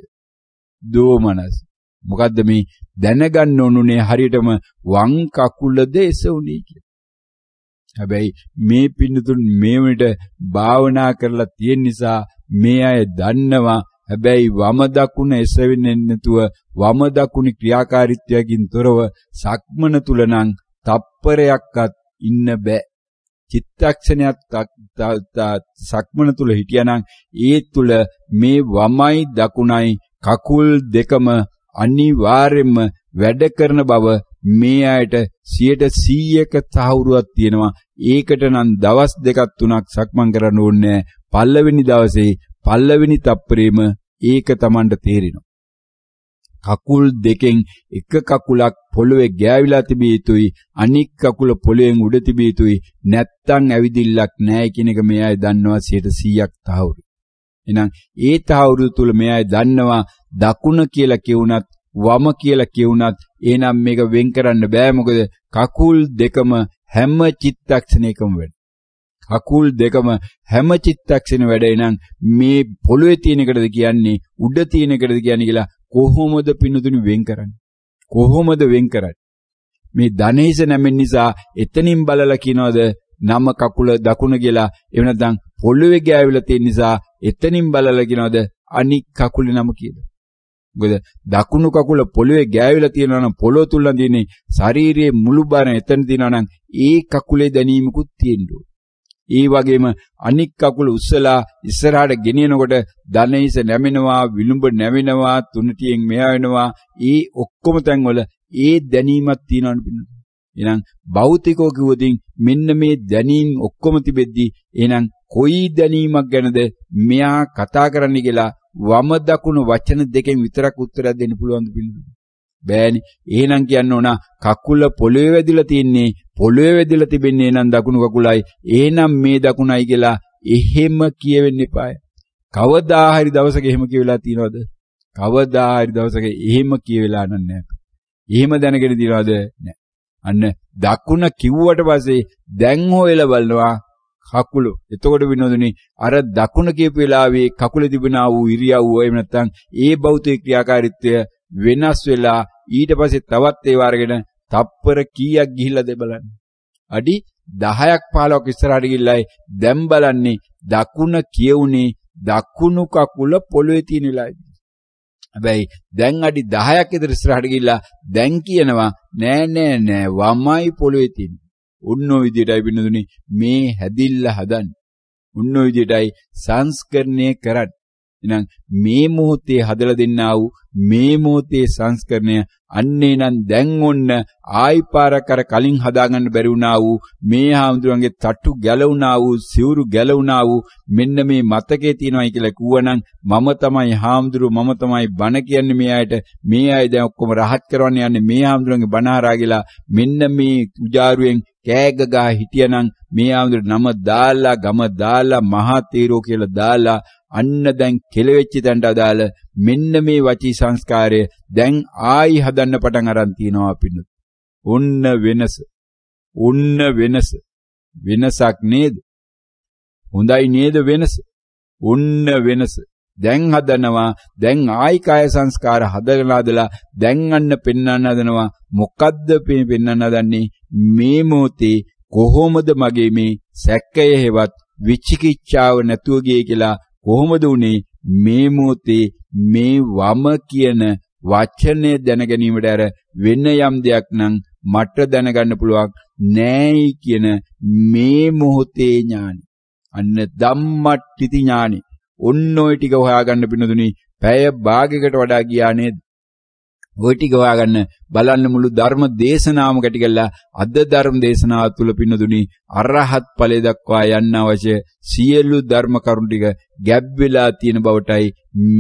දෝමනස්. මොකද්ද මේ දැනගන්න ඕනුනේ හරියටම වම් කකුලද එසුණී කියලා. හැබැයි මේ පින්නතුන් මේ විට භාවනා කරලා තියෙන නිසා මේ අය දන්නවා හැබැයි වම දකුණ එසවෙන්නේ නැතුව වම දකුණ ක්‍රියාකාරීත්වයකින් තොරව සක්මන තුල නම් තප්පරයක්වත් ඉන්න බෑ. චිත්තක්ෂණයක් සක්මන තුල හිටියානම් ඒ තුල මේ වමයි දකුණයි කකුල් දෙකම අනිවාර්යයෙන්ම වැඩ කරන බව මේ අයට 100%ක තහවුරුවක් තියෙනවා. ඒකට නම් දවස් දෙකක් තුනක් සක්මන් කරන්න ඕනේ පළවෙනි දවසේ පළවෙනි තප්පරේම ඒක Tamanට තේරෙනවා. කකුල් දෙකෙන් එක කකුලක් පොළවේ ගෑවිලා තිබිය යුතුයි අනික් කකුල පොළවෙන් උඩ තිබිය යුතුයි නැත්තම් ඇවිදිල්ලක් නැහැ කියන එක මේ අය දන්නවා 100%ක් තහවුරු. එහෙනම් ඒ තහවුරු තුල මේ අය දන්නවා දකුණ කියලා කියුණත් වම කියලා කියුණත් එහෙනම් මේක වෙන් කරන්න බෑ මොකද කකුල් දෙකම හැම චිත්තක්ෂණයකම වැඩ. කකුල් දෙකම හැම චිත්තක්ෂණ වැඩේ නම් මේ පොළවේ තියෙන එකටද කියන්නේ උඩ තියෙන එකටද කියන්නේ කියලා කොහොමද පින්නතුනි වෙන් කරන්නේ? කොහොමද වෙන් කරන්නේ? මේ ධනේශ නැමෙන නිසා එතනින් බලලා කියනවාද නම කකුල දකුණ කියලා එහෙම නැත්නම් පොළවේ ගෑවිලා තියෙන නිසා එතනින් බලලා කියනවාද අනික් කකුලේ නම කියලා. මොකද දකුණු කකුල පොළවේ ගෑවිලා තියෙනවා නම් පොළොව තුල තියෙන්නේ ශාරීරියේ මුළු බර එතන තියෙනවා නම් ඒ කකුලේ දැනීමකුත් තියෙන්න ඒ වගේම අනික් කකුල උස්සලා ඉස්සරහට ගෙනියනකොට දණහිස නැමෙනවා විලුඹ නැවෙනවා තුනටියෙන් මෙහා වෙනවා. ඒ ඔක්කොම තැන්වල ඒ දැනීමක් තියෙනවනේ එහෙනම් භෞතිකව කිව්වොතින් මෙන්න මේ දැනීම් ඔක්කොම තිබෙද්දි එහෙනම් කොයි දැනීමක් ගැනද මෙයා කතා කරන්න කියලා වම දකුණු වචන දෙකෙන් විතරක් උත්තරයක් දෙන්න පුළුවන් දෙන්නේ. බෑනේ. එහෙනම් කියන්න ඕන කකුල පොළවේ වැදිලා තින්නේ පොළවේ වැදිලා තිබෙන්නේ එහෙනම් දකුණු කකුලයි. එහෙනම් මේ දකුණයි කියලා එහෙම කියවෙන්න එපාය. කවදා හරි දවසක එහෙම කියවිලා තියනවද? කවදා හරි දවසක එහෙම කියවිලා නැහැ. එහෙම දැනගෙන තියනවද? නැහැ. අන්න දකුණ කිව්වට පස්සේ දැන් හොයලා බලනවා කකුල. එතකොට විනෝදනි අර දකුණ කියපු වෙලාවේ කකුලේ තිබුණා වූ ඉරියව්ව එහෙම නැත්නම් ඒ භෞතික ක්‍රියාකාරීත්වය වෙනස් වෙලා ඊට පස්සේ තවත් ඒව අරගෙන තප්පර කීයක් ගිහිල්ලාද බලන්න. අඩි 10ක් 15ක් ඉස්සරහට ගිහිල්ලායි දැන් බලන්නේ දකුණ කියුනේ දකුණු කකුල පොළවේ තියෙන වෙලාවේදී. හැබැයි දැන් අඩි 10ක් විතර ඉස්සරහට ගිහිල්ලා දැන් කියනවා නෑ නෑ නෑ වමයි පොළවේ තියෙන්නේ. උන්නෝ විදියටයි බිනදුනි මේ හැදිල්ල හදන්නේ. උන්නෝ විදියටයි සංස්කරණය කරන්නේ. එහෙනම් මේ මොහොතේ හදලා දෙන්නා වූ මේ මොහොතේ සංස්කරණය අන්නේ නම් දැන් ඔන්න ආයි පාරක් අර කලින් හදාගන්න බැරි වුණා වූ මේ හාමුදුරන්ගේ තට්ටු ගැලවුණා වූ සිවුරු ගැලවුණා වූ මෙන්න මේ මතකේ තියෙනවායි කියලා කිව්වනම් මම තමයි හාමුදුරුව මම තමයි බණ කියන්නේ මේ අයට. මේ අය දැන් ඔක්කොම රහත් කරවන්න යන්නේ මේ හාමුදුරන්ගේ බණ හරහා කියලා මෙන්න මේ උජාරුවෙන් කෑග ගහ හිටියනම් මේ ආමුදුර නම දාලා ගම දාලා මහා තීරෝ කියලා දාලා අන්න දැන් කෙලවෙච්ච තැනට අදාළ මෙන්න මේ වචී සංස්කාරය දැන් ආයි හදන්න පටන් අරන් තියනවා පින්නු. ඔන්න වෙනස. ඔන්න වෙනස. වෙනසක් නේද? හොඳයි නේද වෙනස? ඔන්න වෙනස. දැන් හදනවා දැන් ආයි කාය සංස්කාර හදලා හදලා දැන් අන්න පෙන්වන්න හදනවා මොකද්ද මේ පෙන්වන්න හදන්නේ මේ මොහොතේ කොහොමද මගේ මේ සැකය හේවත් විචිකිච්ඡාව නැතුව ගියේ කියලා කොහොමද උනේ මේ මොහොතේ මේ වම කියන වචනය දැනගැනීමට අර වෙන යම් දෙයක් නම් මට දැනගන්න පුළුවන් නෑයි කියන මේ මොහොතේ ඥානි. අන්න ධම්මට්ටිති ඥානි. ඔන්න ඔය ටික හොයාගන්න පිනදුනි පැය භාගයකට වඩා ගියා නේද? ওই ටික හොයාගන්න බලන්න මුළු ධර්ම දේශනාවම කැටිකල්ලා අද ධර්ම දේශනාව තුළ පින්නදුනි අරහත් ඵලය දක්වා යන්න අවශ්‍ය සියලු ධර්ම කරුණු ටික ගැබ් වෙලා තියෙන බවටයි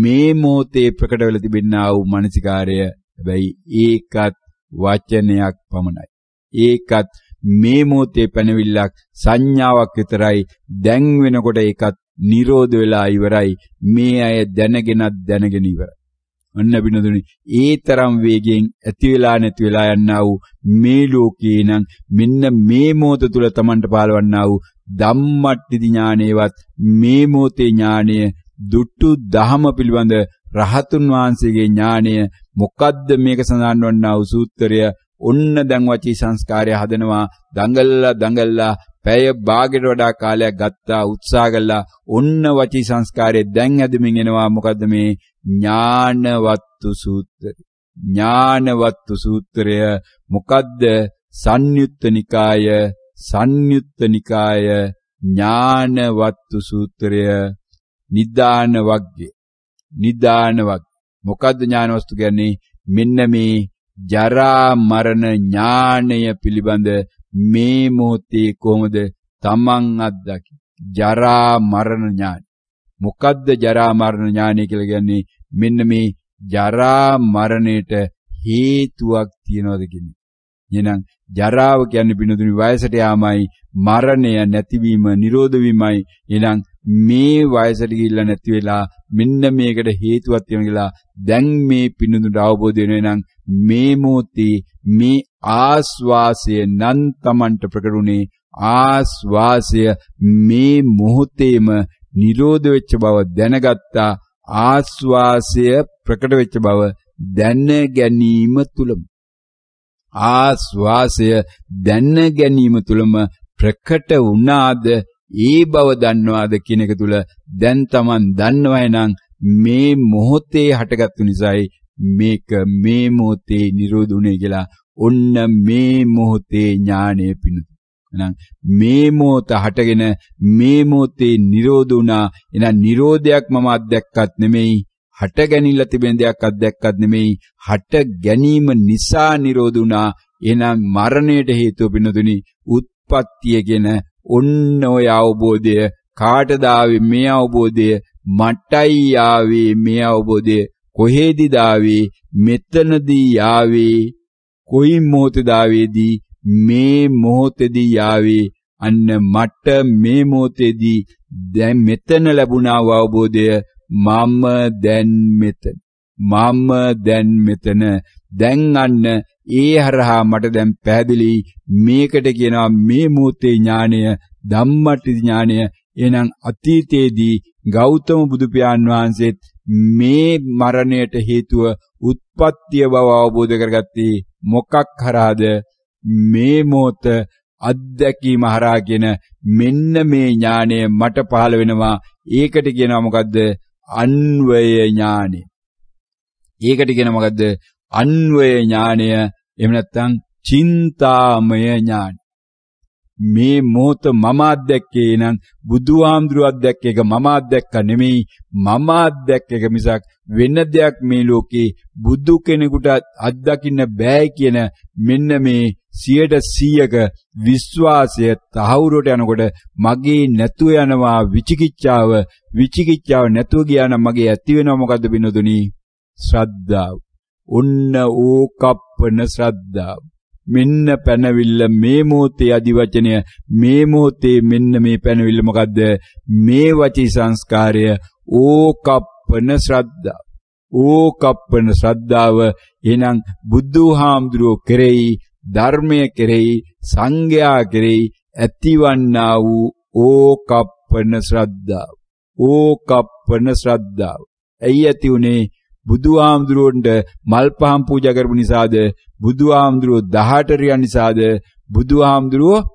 මේ මොහොතේ ප්‍රකට වෙලා තිබෙනා වූ මානසිකාර්ය. හැබැයි ඒකත් වචනයක් පමණයි. ඒකත් මේ මොහොතේ පැනවිල්ලක් සංඥාවක් විතරයි. දැන් වෙනකොට ඒකත් නිරෝධ වෙලා ඉවරයි. මේ අය දැනගෙනත් දැනගෙන ඉවරයි. අන්න බිනදුනි ඒ තරම් වේගයෙන් ඇති වෙලා නැති වෙලා යන්නා වූ මේ ලෝකේ නම් මෙන්න මේ මොහොත තුල Tamanට පාලවන්නා වූ ධම්මට්ටි ඥානේවත් මේ මොහොතේ ඥානය දුට්ටු දහම පිළිබඳ රහතුන් වහන්සේගේ ඥානය මොකද්ද මේක සඳහන් වන්නා වූ සූත්‍රය? ඔන්න දැන් වචී සංස්කාරය හදනවා. දඟල්ලා දඟල්ලා පැය භාගයට වඩා කාලයක් ගත්තා උත්සාහ කළා ඔන්න වචී සංස්කාරය දැන් ඇදමින් එනවා. මොකද්ද මේ? ඥානවත්තු සූත්‍රය. ඥානවත්තු සූත්‍රය. මොකද්ද? සංයුත්ත නිකාය. සංයුත්ත නිකාය. ඥානවත්තු සූත්‍රය. නිදාන වග්ගය. නිදාන වග්ගය. මොකද්ද ඥානවස්තු කියන්නේ? මෙන්න මේ ජරා මරණ ඥානය පිළිබඳ මේ මොහොතේ කොහොමද තමන් අත්දකි ජරා මරණ ඥාන මොකද්ද ජරා මරණ ඥානය කියලා කියන්නේ මෙන්න මේ ජරා මරණයට හේතුවක් තියනවාද කියන්නේ. එහෙනම් ජරාව කියන්නේ පිනුදුනි වයසට යාමයි මරණය නැතිවීම නිරෝධ වීමයි. එහෙනම් මේ වයසට ගිහිල්ලා නැති වෙලා මෙන්න මේකට හේතුවක් තියෙනවා කියලා දැන් මේ පිනුදුනට අවබෝධ වෙනවා නම් මේ මොහොතේ මේ ආස්වාසය නම් Tamanට ප්‍රකටුනේ ආස්වාසය මේ මොහොතේම නිරෝධ වෙච්ච බව දැනගත්තා. ආස්වාසය ප්‍රකට වෙච්ච බව දැන ගැනීම තුලම ආස්වාසය දැන ගැනීම තුලම ප්‍රකට වුණාද ඒ බව දන්නවාද කියන එක තුල දැන් Taman දන්නවයි නම් මේ මොහොතේ හටගත්තු නිසායි මේක මේ මොහොතේ නිරෝධුනේ කියලා ඔන්න මේ මොහොතේ ඥානය පිණිස එහෙනම් මේ මොහොත හටගෙන මේ මොහොතේ නිරෝධ වුණා. එහෙනම් නිරෝධයක් මම අත්දැක්කත් නෙමෙයි. හට ගැනීමලා තිබෙන දෙයක් අත්දැක්කත් නෙමෙයි. හට ගැනීම නිසා නිරෝධ වුණා. එහෙනම් මරණයට හේතුව පිනතුනි උත්පත්තියගෙන ඔන්න ඔය අවබෝධය කාටද ආවේ මේ අවබෝධය මටයි ආවේ මේ අවබෝධය කොහේදීද ආවේ මෙතනදී ආවේ කොයි මොහොතද ආවේදී මේ මොහොතේදී යාවේ? අන්න මට මේ මොහොතේදී දැන් මෙතන ලැබුණා අවබෝධය මම දැන් මෙතන. මම දැන් මෙතන. දැන් අන්න ඒ හරහා මට දැන් පැහැදිලි මේකට කියනවා මේ මොහොතේ ඥානය ධම්මටි ඥානය එහෙනම් අතීතයේදී ගෞතම බුදු පියාණන් වහන්සේත් මේ මරණයට හේතුව උත්පත්තිය බව අවබෝධ කරගත්තේ මොකක් හරහාද? මේ මොහොත අත්දැකීම හරහාගෙන මෙන්න මේ ඥානය මට පහළ වෙනවා. ඒකට කියනවා මොකද්ද? අන්වය ඥානය ඒකට කියන මොකද්ද? අන්වය ඥානය එහෙම නැත්නම් චින්තාමය ඥානය මේ මොහොත මම අත්දැක්කේ නම් බුදුහාමුදුරුවෝ අත්දැක්ක එක මම අත්දැක්ක නෙමෙයි මම අත්දැක්ක එක මිසක් වෙන දෙයක් මේ ලෝකේ බුදු කෙනෙකුට අත්දකින්න බෑ කියන මෙන්න මේ 100%ක විශ්වාසය තහවුරට යනකොට මගේ නැතුව යනවා විචිකිච්ඡාව විචිකිච්ඡාව නැතුව ගියා නම් මගේ ඇති වෙනව මොකද්ද බිනදුනි ශ්‍රද්ධාව. ඔන්න ඕකප්පන ශ්‍රද්ධාව. මෙන්න පැනවිල්ල මේ මොහොතේ අදිවචනය මේ මොහොතේ මෙන්න මේ පැනවිල්ල මොකද්ද? මේ වචී සංස්කාරය ඕකප්පන ශ්‍රද්ධාව ඕකප්පන ශ්‍රද්ධාව. එහෙනම් බුදුහාමුදුරුවෝ කෙරෙහි ධර්මය කෙරෙහි සංඝයා කෙරෙහි ඇතිවන්නා වූ ඕකප්පන ශ්‍රද්ධාව. ඕකප්පන ශ්‍රද්ධාව. ඇයි ඇති උනේ බුදුහාමුදුරුවන්ට මල් පහන් පූජා කරපු නිසාද? බුදුහාමුදුරුවෝ 18 රියන් නිසාද? බුදුහාමුදුරුවෝ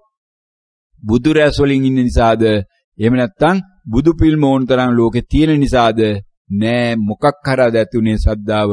බුදු රැස් වලින් ඉන්න නිසාද? එහෙම නැත්නම් බුදු පිල්ම ඕන තරම් ලෝකේ තියෙන නිසාද? නෑ මොකක් කරාද ඇතුනේ සද්දාව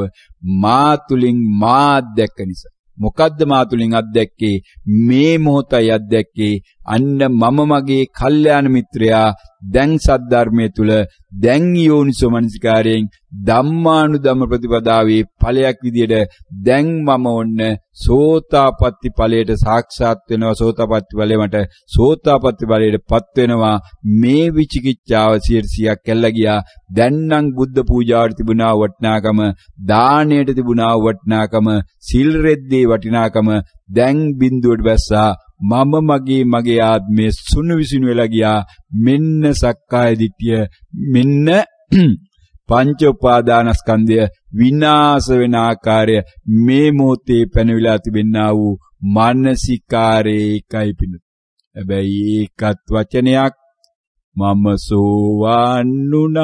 මා තුලින් මා දැක්ක නිසා. මොකද්ද මා තුලින් අත්දැක්කේ? මේ මොහොතයි අත්දැක්කේ. අන්න මම මගේ කල්යාණ මිත්‍රයා දැන් සද්ධර්මයේ තුල දැන් යෝනිසෝ මනසිකාරයෙන් ධම්මානුධම්ම ප්‍රතිපදාවේ ඵලයක් විදියට දැන් මම ඔන්න සෝතාපට්ටි ඵලයට සාක්ෂාත් වෙනවා. සෝතාපට්ටි ඵලෙමට සෝතාපට්ටි ඵලයටපත් වෙනවා. මේ විචිකිච්ඡාව 100ක් කැල්ල ගියා. දැන් නම් බුද්ධ පූජාවට තිබුණා වටිනාකම දාණයට තිබුණා වටිනාකම සිල් රෙද්දේ වටිනාකම දැන් බිඳුවට බැස්සා මම මගේ මගේ ආත්මයේ සුණු විසිනු වෙලා ගියා. මෙන්න සක්කාය දිට්ඨිය මෙන්න පංච උපාදානස්කන්ධය විනාශ වෙන ආකාරය මේ මොහොතේ පැනවිලා තිබෙන්නා වූ මානසිකාරේ එකයි පිණු. හැබැයි ඒකත් වචනයක්. මම සෝවන්නුනා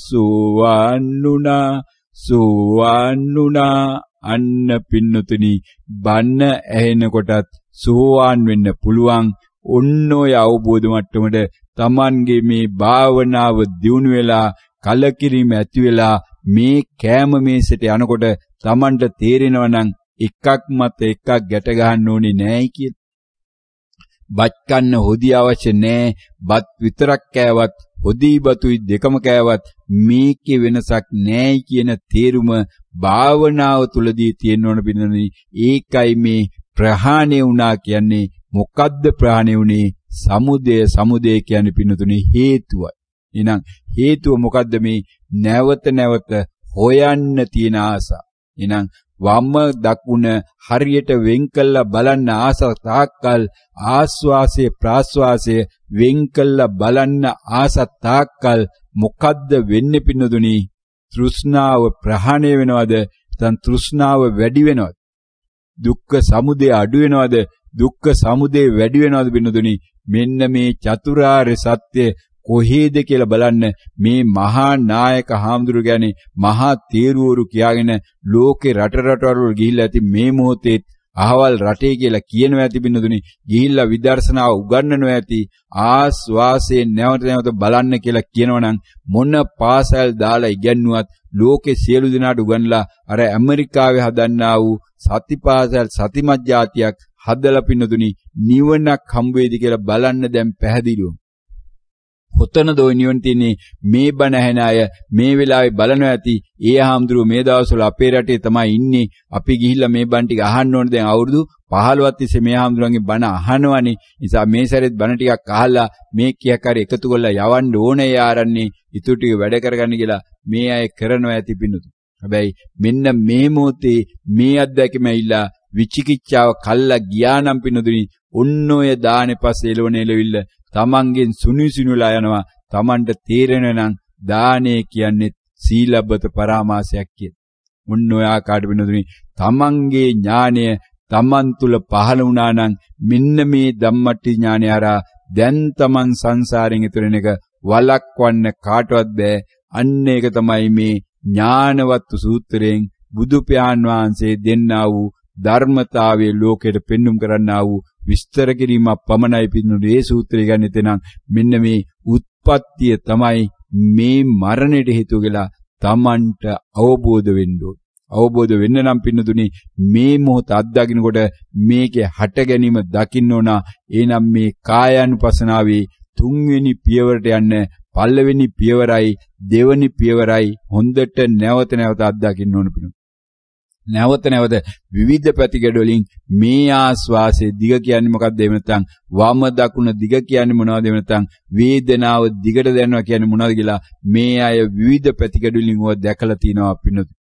සෝවන්නුනා සෝවන්නුනා අන්න පින්නතුනි බන්න ඇහෙනකොටත් සෝවාන් වෙන්න පුළුවන් ඔන්න ඔය අවබෝධ මට්ටමට Tamanගේ මේ භාවනාව දියුණු වෙලා කලකිරීම ඇති වෙලා මේ කෑම මේසෙට යනකොට Tamanට තේරෙනවා නම් එකක් මත එකක් ගැට ගන්න ඕනේ නෑයි කියලා. බත් කන්න හොදි අවශ්‍ය නෑ. බත් විතරක් කෑවත් හොදි බතුයි දෙකම කෑවත් මේකේ වෙනසක් නෑයි කියන තේරුම භාවනාව තුලදී තියෙන්න ඕන බිනනි. ඒකයි මේ ප්‍රහාණය වුණා කියන්නේ මොකද්ද ප්‍රහාණය වුනේ? සමුදය සමුදය කියන්නේ පින්නතුනේ හේතුවයි. එහෙනම් හේතුව මොකද්ද මේ නැවත නැවත හොයන්න තියෙන ආසා. එහෙනම් වම්ම දකුණ හරියට වෙන් කළා බලන්න ආස තාක්කල් ආස්වාසයේ ප්‍රාස්වාසයේ වෙන් කළා බලන්න ආස තාක්කල් මොකද්ද වෙන්නේ පින්නදුනි තෘෂ්ණාව ප්‍රහාණය වෙනවද නැත්නම් තෘෂ්ණාව වැඩි වෙනවද දුක්ඛ සමුදය අඩු වෙනවද? දුක්ඛ සමුදය වැඩි වෙනවද පින්නදුනි මෙන්න මේ චතුරාර්ය සත්‍ය කොහේද කියලා බලන්න. මේ මහා නායක හාමුදුරු ගැන මහා තේරුවරු කියාගෙන ලෝකේ රට රටවල ගිහිල්ලා ඇති මේ මොහොතේ අහවල් රටේ කියලා කියනවා ඇති බින්දුනි ගිහිල්ලා විදර්ශනාව උගන්වනවා ඇති ආස්වාසේ නැවත නැවත බලන්න කියලා කියනවනම් මොන පාසල් දාලා ඉගන්නුවත් ලෝකේ සියලු දෙනාට උගන්ලා අර ඇමරිකාවේ හදන්නා වූ සතිපාසල් සතිමත් જાතියක් හදලා පින්නතුනි නිවනක් හම්බ වේද කියලා බලන්න දැන් පැහැදිලිවම. කොතනද ওই නිවන තියන්නේ මේ බණ ඇහෙන අය මේ වෙලාවේ බලනවා ඇති ඒ ආම්දුරු මේ දවස්වල අපේ රටේ තමයි ඉන්නේ. අපි ගිහිල්ලා මේ බණ ටික අහන්න ඕනේ. දැන් අවුරුදු 15ක් තිස්සේ මේ ආම්දුරන්ගේ බණ අහනවනේ. නිසා මේ සැරේත් බණ ටිකක් අහලා මේ කියක් හරි එකතු කරලා යවන්න ඕනේ යාරන්නේ ඊටු ටික වැඩ කරගන්න කියලා මේ අය කරනවා ඇති පිණුතු හැබැයි මෙන්න මේ මොහොතේ මේ අත්දැකීම ඇවිල්ලා විචිකිච්ඡාව කල්ලා ගියා නම් පිණුදුනි ඔන්න ඔය දානේ පස්සේ එළවන එළවිල්ල තමන්ගෙන් සුනිසුනුලා යනවා තමන්ට තේරෙන නම් දානේ කියන්නේ සීලබ්බත පරාමාසයක් කියන. මුන්න ඔය ආකාරයට වෙනදුනි තමන්ගේ ඥානය තමන් තුල පහළ වුණා නම් මෙන්න මේ ධම්මට්ටි ඥානය හරහා දැන් තමන් සංසාරයෙන් ඈතර එක වලක්වන්න කාටවත් බෑ. අන්න ඒක තමයි මේ ඥානවත් සූත්‍රයෙන් බුදු පියාණන් වහන්සේ දෙන්නා වූ ධර්මතාවයේ ලෝකෙට පෙන්눔 කරන්නා වූ විස්තර කිරීමක් පමණයි පින්නු මේ සූත්‍රය ගන්න තැනම් මෙන්න මේ උත්පත්තිය තමයි මේ මරණයට හේතු වෙලා Tamanට අවබෝධ වෙන්න අවබෝධ වෙන්න නම් පින්නතුනි මේ මොහොත අත්දකින්නකොට මේකේ හට ගැනීම දකින්න ඕන. එනම් මේ කායानुපසනාවේ තුන්වෙනි පියවරට යන්න පළවෙනි පියවරයි දෙවෙනි පියවරයි හොඳට නැවත නැවත අත්දකින්න ඕන පිණු. නැවත නැවත විවිධ පැතිකඩ වලින් මේ ආස්වාසේ දිග කියන්නේ මොකක්ද? එහෙම නැත්නම් වම දකුණ දිග කියන්නේ මොනවද? එහෙම නැත්නම් වේදනාව දිගට දැනනවා කියන්නේ මොනවද කියලා මේ අය විවිධ පැතිකඩ වලින් ඔය දැකලා තිනවා පින්නතු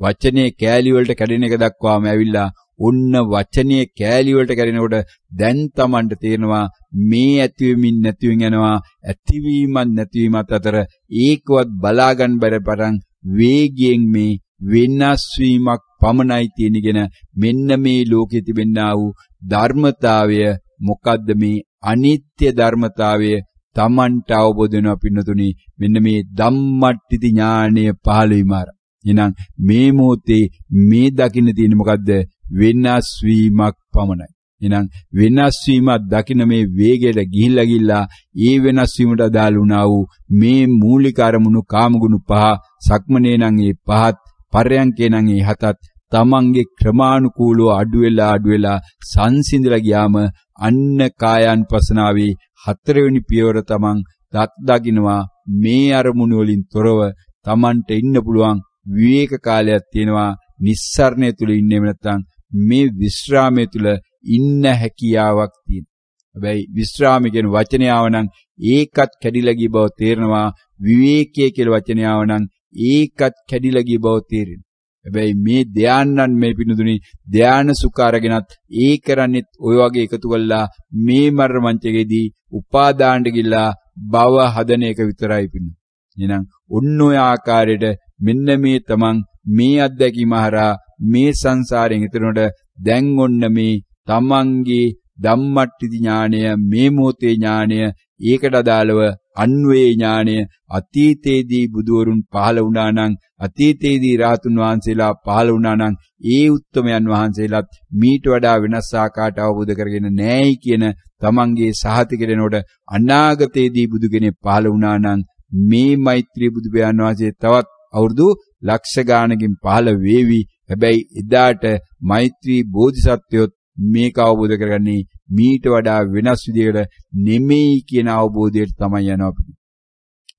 වචනේ කෑලි වලට කැඩෙන එක දක්වාම ඇවිල්ලා ඔන්න වචනේ කෑලි වලට කැඩෙනකොට දැන් Tamanට තේරෙනවා මේ ඇතිවෙමින් නැතිවෙමින් යනවා ඇතිවීමත් නැතිවීමත් අතර ඒකවත් බලා ගන්න බැර පටන් වේගයෙන් මේ වෙනස් වීමක් පමණයි තියෙනගෙන මෙන්න මේ ලෝකෙ තිබෙනා වූ ධර්මතාවය මොකද්ද මේ අනිත්‍ය ධර්මතාවය Tamanට අවබෝධ වෙනවා පින්නතුනි. මෙන්න මේ ධම්මට්ටිති ඥානය පහළ වීමාර එහෙනම් මේ මොහොතේ මේ දකින්න තියෙන්නේ මොකද්ද? වෙනස් වීමක් පමණයි. එහෙනම් වෙනස් වීමක් දකින්න මේ වේගයට ගිහිල්ලා ගිහිල්ලා ඒ වෙනස් වීමට අදාළ වුණා වූ මේ මූලික අරමුණු කාමගුණ පහ සක්මනේ නම් ඒ පහත් පරයන්කේ නම් ඒ හතත් තමන්ගේ ක්‍රමානුකූලව අඩු වෙලා අඩු වෙලා සංසිඳලා ගියාම අන්න කායानुපසනාවේ හතරවෙනි පියවර තමන් දත් දකින්නවා මේ අරමුණු වලින් තොරව තමන්ට ඉන්න පුළුවන් විවේක කාලයක් තියෙනවා නිස්සරණය තුල ඉන්නේ නැත්නම් මේ විශ්‍රාමයේ තුල ඉන්න හැකියාවක් තියෙනවා. හැබැයි විශ්‍රාම කියන වචනය ආවනම් ඒකත් කැඩිලා ගිය බව තේරෙනවා විවේකයේ කියලා වචනය ආවනම් ඒකත් කැඩිලා ගිය බව තේරෙනවා. හැබැයි මේ ධානයන් මේ පිණුදුනි ධාන සුඛ අරගෙනත් ඒ කරන්නේත් ওই වගේ එකතු කළා මේ මරණ මංචකේදී උපාදානට ගිල්ලා භව හදන එක විතරයි පිණු. එහෙනම් ඔන්න ඔය ආකාරයට මෙන්න මේ තමන් මේ අත්දැකීම හරහා මේ සංසාරයෙන් ඈතනොට දැන් ඔන්න මේ තමන්ගේ ධම්මට්ටි ඥානය මේ මොහොතේ ඥානය ඒකට අදාළව අන්වේ ඥානය අතීතයේදී බුදුවරුන් පහළ වුණා නම් අතීතයේදී රාතුන් වහන්සේලා පහළ වුණා නම් ඒ උත්තමයන් වහන්සේලාත් මීට වඩා වෙනස් ආකාරයට අවබෝධ කරගෙන නැහැයි කියන තමන්ගේ සහතිකරනකොට අනාගතයේදී බුදු කෙනෙක් පහළ වුණා නම් මේ මෛත්‍රී බුදු පියාණන් වහන්සේ තවත් අවුරුදු ලක්ෂ ගානකින් පහළ වේවි. හැබැයි එදාට මෛත්‍රී බෝධිසත්වයොත් මේක අවබෝධ කරගන්නේ මීට වඩා වෙනස් විදිහකට නෙමෙයි කියන අවබෝධයට තමයි යනවා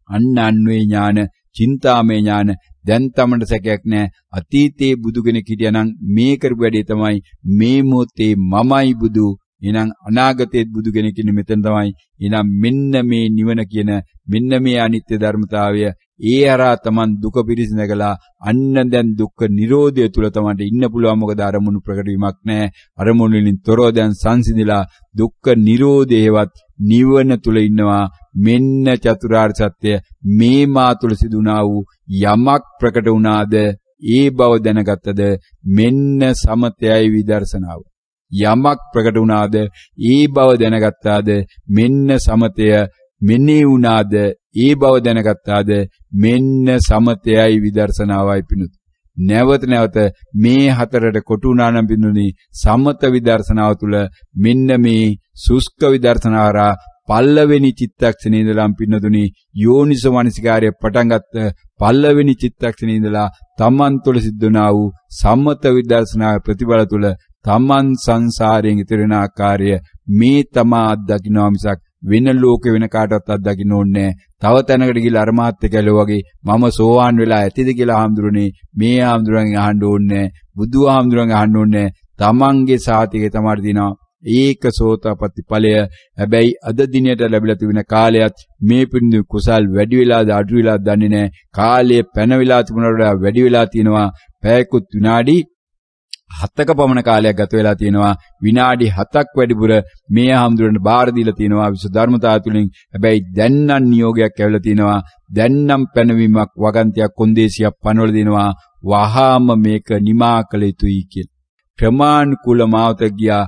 අන්න අන්වේ ඥාන, චින්තාමය ඥාන දැන් තමන්ට සැකයක් නැහැ. අතීතයේ බුදු කෙනෙක් හිටියානම් මේ කරපු වැඩේ තමයි මේ මොහොතේ මමයි බුදු. එහෙනම් අනාගතයේ බුදු කෙනෙක් ඉන්නේ මෙතන තමයි. එහෙනම් මෙන්න මේ නිවන කියන මෙන්න මේ අනිත්‍ය ධර්මතාවය ඒ හරහා තමන් දුක පිරිසිඳගලා අන්න දැන් දුක්ඛ නිරෝධය තුල තමන්ට ඉන්න පුළුවන්. මොකද අරමුණු ප්‍රකට වීමක් නැහැ. අරමුණු වලින් තොරව දැන් සංසිඳිලා දුක්ඛ නිරෝධයවත් නිවන තුල ඉන්නවා. මෙන්න චතුරාර්ය සත්‍ය මේ මා තුල සිදුනා වූ යමක් ප්‍රකට වුණාද? ඒ බව දැනගත්තද? මෙන්න සමතයයි විදර්ශනාව. යමක් ප්‍රකට වුණාද? ඒ බව දැනගත්තාද? මෙන්න සමතය මෙන්නේ වුණාද ඒ බව දැනගත්තාද මෙන්න සමතයයි විදර්ශනාවයි පිණුත්. නැවත නැවත මේ හතරට කොටු වුණානම් පින්නුනි සමත විදර්ශනාව තුළ මෙන්න මේ සුස්ක විදර්ශනාරා පල්ලවෙනි චිත්තක්ෂණේ ඉඳලා පින්නතුනි යෝනිස මනසිකාරය පටන් ගත්ත පල්ලවෙනි චිත්තක්ෂණේ ඉඳලා තමන් තුළ සිද්ධුණා වූ සම්මත විදර්ශනා ප්‍රතිබල තුළ තමන් සංසාරයෙන් ඉතිරෙන ආකාරය මේ තමා අත්දකින්නවා මිසක් වෙන ලෝකෙ වෙන කාටවත් අත්දකින්න ඕනේ තව තැනකට ගිහලා අර මාත් එක්කල වගේ මම සෝවාන් වෙලා ඇතිද කියලා ආම්දුරනේ මේ ආම්දුරන්ගෙන් අහන්න ඕනේ බුදු ආම්දුරන්ගෙන් අහන්න ඕනේ තමන්ගේ සාතිකේ තමයි දිනවා. ඒක සෝතාපට්ටි ඵලය. හැබැයි අද දිනයට ලැබිලා තිබෙන කාලයත් මේ පිරිඳු කුසල් වැඩි වෙලාද අඩු වෙලාද දන්නේ නැහැ. කාලය පැන වෙලා තිබුණාට වැඩි වෙලා තියෙනවා. පැයකුත් විනාඩි 7ක පමණ කාලයක් ගත වෙලා තියෙනවා. විනාඩි 7ක් වැඩිපුර මේ ආම්දුරන්ට බාර දීලා තියෙනවා. විශ්ව ධර්මතාව තුලින් හැබැයි දැන් නම් නියෝගයක් ඇවිල්ලා තියෙනවා. දැන් නම් පැනවීමක් වගන්තියක් කොන්දේසියක් පනවල දෙනවා. වහාම මේක නිමා කළ යුතුයි කියලා. ක්‍රමානුකූල මාවත ගියා.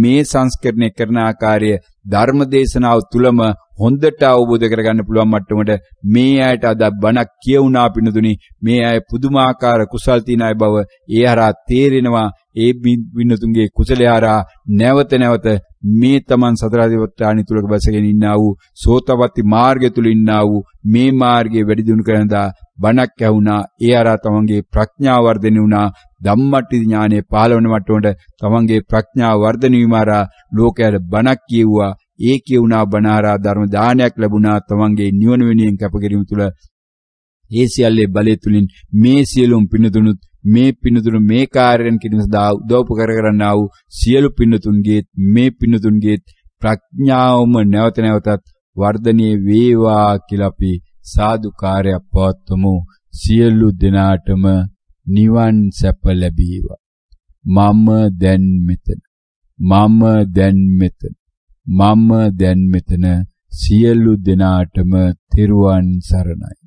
මේ සංස්කරණය කරන ආකාරය ධර්මදේශනාව තුලම හොඳට අවබෝධ කරගන්න පුළුවන් මට්ටමට මේ අයට අද බණක් කියවුණා පිනතුනි. මේ අය පුදුමාකාර කුසල් තියන අය බව ඒ හරහා තේරෙනවා. ඒ වින්නතුන්ගේ කුසලය හරහා නැවත නැවත මේ තමන් සතර අධිපත්‍යානි තුලක බැසගෙන ඉන්නා වූ සෝතපට්ටි මාර්ගය තුල ඉන්නා වූ මේ මාර්ගයේ වැඩි දියුණු කරනදා බණක් ඇහුණා. ඒ අරා තමන්ගේ ප්‍රඥාව වර්ධනය වුණා. ධම්මට්ටි ඥානෙ පහළවන මට්ටමට තමන්ගේ ප්‍රඥාව වර්ධනය වීම අරා ලෝකයට බණක් කියුවා ඒ කියුණා බණාරා ධර්ම දානයක් ලැබුණා. තමන්ගේ නිවන වෙනුවෙන් කැපකිරීම තුළ ඒ සියල්ලේ බලය තුලින් මේ සියලුම පිනතුණුත් මේ පිනතුණු මේ කාර්යයන් කිරීම සඳහා උදව් කර කරන්නා වූ සියලු පිනතුන්ගේ මේ පිනතුන්ගේ ප්‍රඥාවම නැවත නැවතත් වර්ධනයේ වේවා කියලා අපි සාදුකාරයක් පවත්වමු. සියලු දෙනාටම නිවන් සැප ලැබේවා. මම දැන් මෙතන. මම දැන් මෙතන. මම දැන් මෙතන සියලු දෙනාටම තෙරුවන් සරණයි.